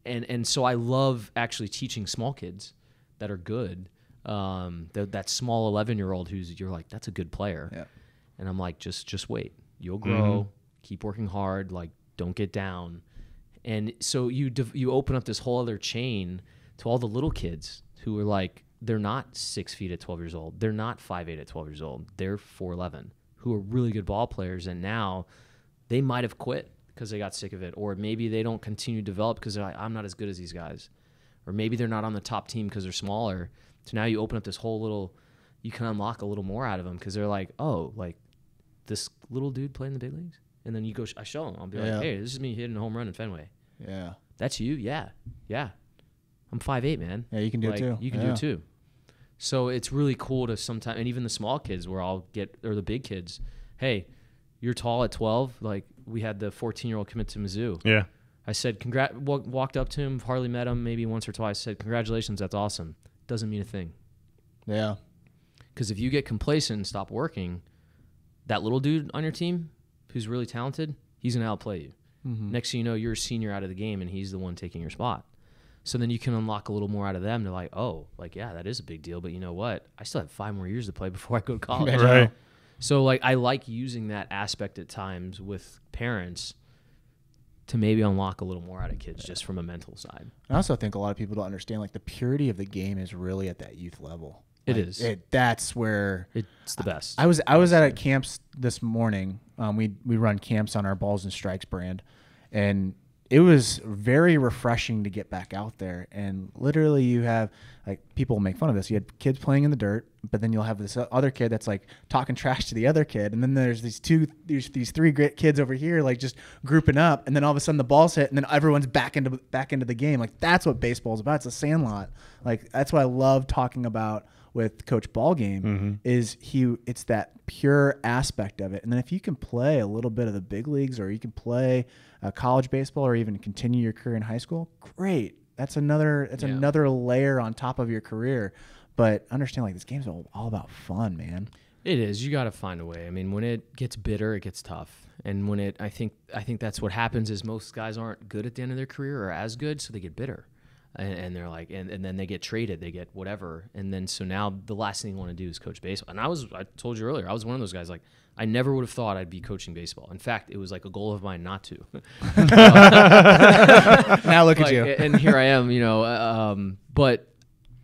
and and so I love actually teaching small kids that are good. Um, that that small eleven year old who's you're like that's a good player,
Yeah.
and I'm like just just wait, you'll grow, keep working hard, like don't get down, and so you dev- you open up this whole other chain to all the little kids who are like they're not six feet at twelve years old, they're not five eight at twelve years old, they're four eleven who are really good ball players, and now they might have quit because they got sick of it, or maybe they don't continue to develop because they're like, I'm not as good as these guys, or maybe they're not on the top team because they're smaller. So now you open up this whole little, you can unlock a little more out of them because they're like, oh, like this little dude playing the big leagues, and then you go, I show them, I'll be
Yeah.
like, hey, this is me hitting a home run in Fenway.
Yeah.
That's you, yeah, yeah. I'm five eight, man.
Yeah, you can do
Like,
it too.
You can do it too. So it's really cool to sometimes, and even the small kids, where I'll get, or the big kids, hey, you're tall at 12. Like we had the 14 year old commit to Mizzou.
Yeah.
I said, congrat. Walk, walked up to him, hardly met him, maybe once or twice. Said, congratulations, that's awesome. Doesn't mean a thing.
Yeah.
Because if you get complacent and stop working, that little dude on your team who's really talented, he's gonna outplay you. Mm-hmm. Next thing you know, you're a senior out of the game, and he's the one taking your spot. So then you can unlock a little more out of them. They're like, oh, like yeah, that is a big deal. But you know what? I still have five more years to play before I go to college.
Right.
So like I like using that aspect at times with parents to maybe unlock a little more out of kids just from a mental side.
I also think a lot of people don't understand like the purity of the game is really at that youth level.
It
Like,
is.
It, that's where
It's the best.
I was I was at a camps this morning. Um, we we run camps on our balls and strikes brand, and it was very refreshing to get back out there. And literally, you have like people make fun of this. You had kids playing in the dirt, but then you'll have this other kid that's like talking trash to the other kid, and then there's these two there's these three great kids over here like just grouping up, and then all of a sudden the ball's hit, and then everyone's back into back into the game. Like that's what baseball's about. It's a sandlot. Like that's what I love talking about with Coach Ballgame is he it's that pure aspect of it. And then if you can play a little bit of the big leagues or you can play uh, college baseball or even continue your career in high school, great. That's another that's
Yeah.
another layer on top of your career. But understand like this game's all, all about fun, man.
It is. You got to find a way. I mean, when it gets bitter, it gets tough. And when it, I think, I think that's what happens is most guys aren't good at the end of their career or as good, so they get bitter, and, and they're like, and, and then they get traded, they get whatever, and then so now the last thing you want to do is coach baseball. And I was, I told you earlier, I was one of those guys. Like, I never would have thought I'd be coaching baseball. In fact, it was like a goal of mine not to.
now look at you.
and here I am, you know. Um, but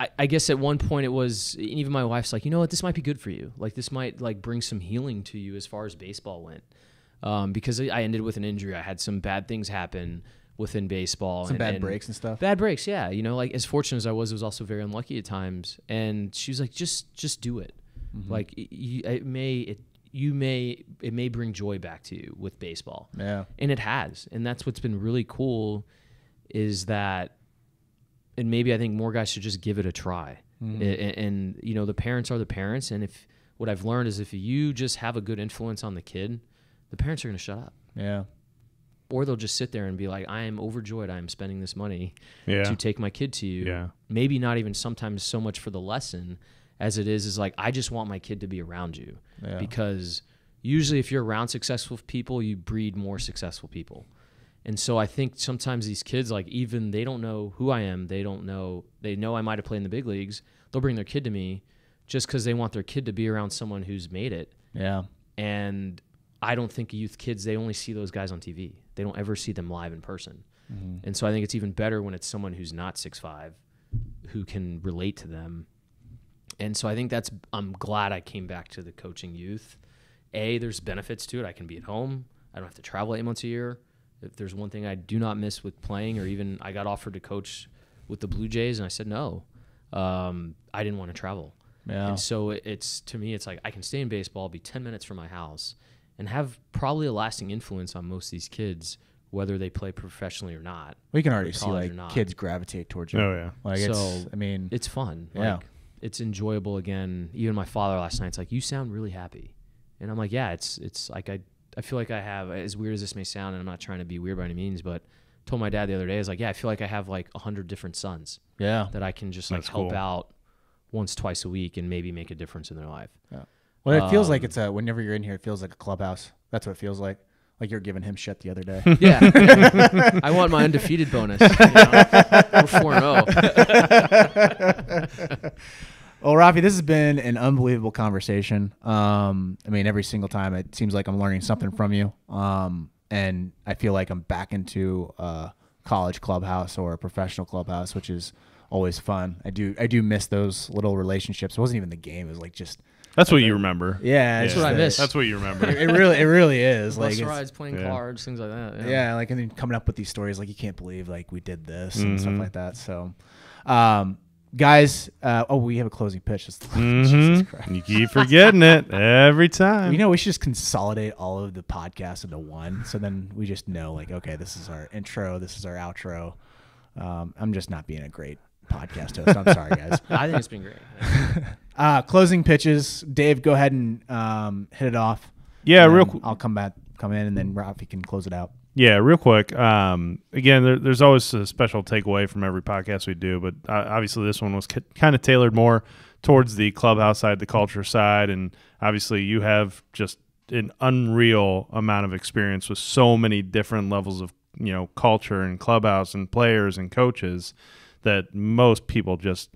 I, I guess at one point it was even my wife's like, you know what, this might be good for you. Like this might like bring some healing to you as far as baseball went, um, because I ended with an injury. I had some bad things happen within baseball.
Some
and,
bad
and
breaks and stuff.
Bad breaks, yeah. You know, like as fortunate as I was, it was also very unlucky at times. And she was like, just just do it.
Mm-hmm.
Like y- it may it you may it may bring joy back to you with baseball
Yeah.
and it has and that's what's been really cool is that and maybe i think more guys should just give it a try
Mm-hmm.
A- a- and, you know the parents are the parents and if what i've learned is if you just have a good influence on the kid the parents are going to shut up
Yeah.
Or they'll just sit there and be like i am overjoyed i am spending this money
Yeah.
to take my kid to you
Yeah.
maybe not even sometimes so much for the lesson as it is is like i just want my kid to be around you
Yeah.
because usually if you're around successful people you breed more successful people and so i think sometimes these kids like even they don't know who i am they don't know they know i might have played in the big leagues they'll bring their kid to me just because they want their kid to be around someone who's made it
Yeah.
and I don't think youth kids they only see those guys on TV. They don't ever see them live in person. And so I think it's even better when it's someone who's not six five, who can relate to them. And so I think that's I'm glad I came back to the coaching youth. A, there's benefits to it. I can be at home. I don't have to travel eight months a year. If there's one thing I do not miss with playing, or even I got offered to coach with the Blue Jays, and I said no. Um, I didn't want to travel.
Yeah.
And so it- it's to me, it's like I can stay in baseball, be 10 minutes from my house, and have probably a lasting influence on most of these kids, whether they play professionally or not.
We can already see like kids gravitate towards you.
Oh yeah.
Like
So,
it's I mean
It's fun.
Yeah.
Like, it's enjoyable again. Even my father last night's like, "You sound really happy," and I'm like, "Yeah, it's it's like I I feel like I have as weird as this may sound, and I'm not trying to be weird by any means, but." Told my dad the other day, I was like, "Yeah, I feel like I have like a hundred different sons
Yeah.
that I can just like
That's
help
cool.
out once, twice a week, and maybe make a difference in their life."
Well, it feels like
Um,
it's a whenever you're in here, it feels like a clubhouse. That's what it feels like. Like you're giving him shit the other day.
Yeah, I want my undefeated bonus. You know? We're four oh. and zero.
Well, Raffy, this has been an unbelievable conversation. Um, I mean, every single time it seems like I'm learning something from you. Um, and I feel like I'm back into a college clubhouse or a professional clubhouse, which is always fun. I do I do miss those little relationships. It wasn't even the game; it was like just
That's what you remember.
yeah.
That's what I miss.
That's what you remember.
It really, it really is. Like,
Bus
it's-
rides, playing
yeah.
cards, things like that. Yeah.
yeah, like and then coming up with these stories like you can't believe like we did this and stuff
Mhm.
like that. So, um, guys, uh, oh, we have a closing pitch. Jesus
hmm You keep forgetting it every time.
You know, we should just consolidate all of the podcasts into one. So then we just know, like, okay, this is our intro, this is our outro. Um, I'm just not being a great podcast host. I'm sorry, guys.
I think it's been great.
Uh, closing pitches. Dave, go ahead and um, hit it off.
yeah, real quick.
I'll come back, come in, and then Raffy can close it out.
Yeah, real quick. Um, again, there, there's always a special takeaway from every podcast we do, but uh, obviously this one was k- kind of tailored more towards the clubhouse side, the culture side, and obviously you have just an unreal amount of experience with so many different levels of you know culture and clubhouse and players and coaches that most people just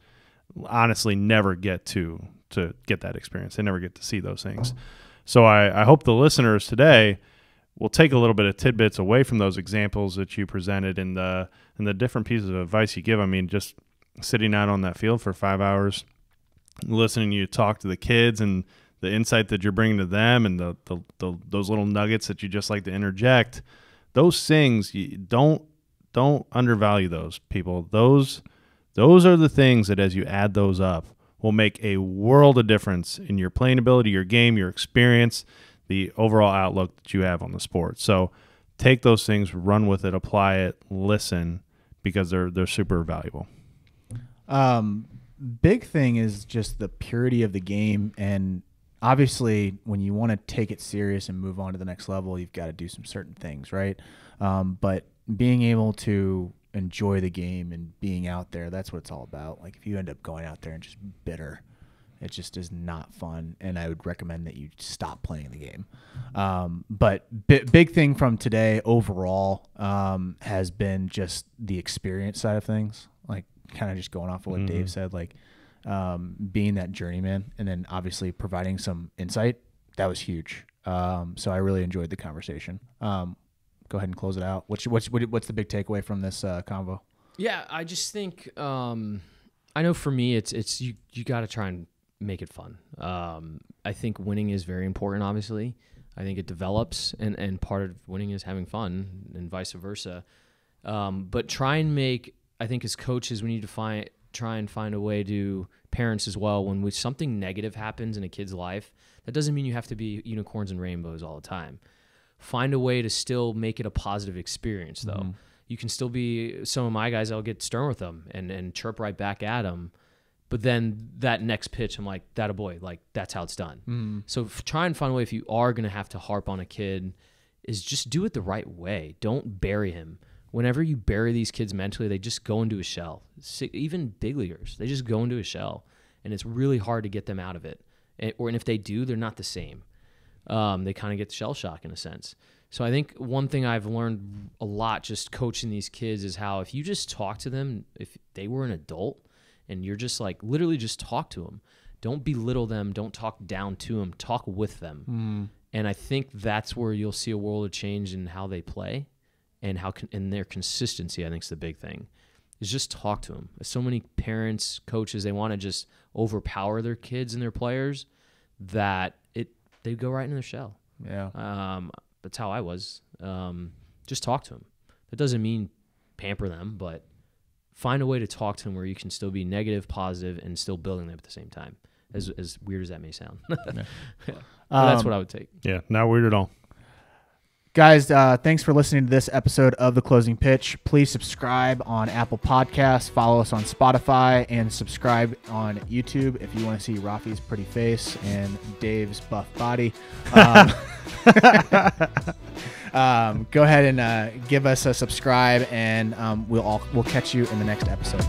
honestly never get to to get that experience. They never get to see those things. So I, I hope the listeners today will take a little bit of tidbits away from those examples that you presented and the and the different pieces of advice you give. I mean, just sitting out on that field for five hours, listening to you talk to the kids and the insight that you're bringing to them and the, the, the those little nuggets that you just like to interject. Those things you don't don't undervalue those people. Those those are the things that as you add those up will make a world of difference in your playing ability, your game, your experience, the overall outlook that you have on the sport. So take those things, run with it, apply it, listen because they're they're super valuable.
Um, big thing is just the purity of the game, and obviously, when you want to take it serious and move on to the next level, you've got to do some certain things, right? Um, but being able to enjoy the game and being out there, that's what it's all about. Like if you end up going out there and just bitter, it just is not fun, and I would recommend that you stop playing the game. Um, but bi- big thing from today overall um, has been just the experience side of things. Like kind of just going off of what Dave said, like um, being that journeyman, and then obviously providing some insight. That was huge. Um, so I really enjoyed the conversation. Go ahead and close it out. What's what's what's the big takeaway from this uh, convo?
Yeah, I just think um, I know for me, it's it's you you got to try and make it fun. Um, I think winning is very important. Obviously, I think it develops, and and part of winning is having fun, and vice versa. Um, but try and make. I think as coaches, we need to find try and find a way to parents as well. When we, something negative happens in a kid's life, that doesn't mean you have to be unicorns and rainbows all the time find a way to still make it a positive experience though. Mm-hmm. You can still be some of my guys i'll get stern with them and, and chirp right back at them but then that next pitch i'm like that a boy like that's how it's done. Mm-hmm. So f- try and find a way if you are going to have to harp on a kid is just do it the right way. Don't bury him. Whenever you bury these kids mentally they just go into a shell. Even big leaguers they just go into a shell and it's really hard to get them out of it. And, or and if they do they're not the same um, they kind of get shell shock in a sense. So I think one thing I've learned a lot just coaching these kids is how if you just talk to them, if they were an adult and you're just like literally just talk to them, don't belittle them, don't talk down to them, talk with them. And I think that's where you'll see a world of change in how they play and how con- and their consistency. I think is the big thing. Is just talk to them. So many parents, coaches, they want to just overpower their kids and their players that it they go right in their shell.
Yeah.
Um, that's how I was. Um, just talk to them. That doesn't mean pamper them, but find a way to talk to them where you can still be negative, positive, and still building them at the same time. As as weird as that may sound, But that's
Um,
what I would take.
Yeah, not weird at all.
Guys, uh, thanks for listening to this episode of The Closing Pitch. Please subscribe on Apple Podcasts, follow us on Spotify, and subscribe on YouTube if you want to see Raffy's pretty face and Dave's buff body. Um, um, go ahead and uh, give us a subscribe, and um, we'll all we'll catch you in the next episode.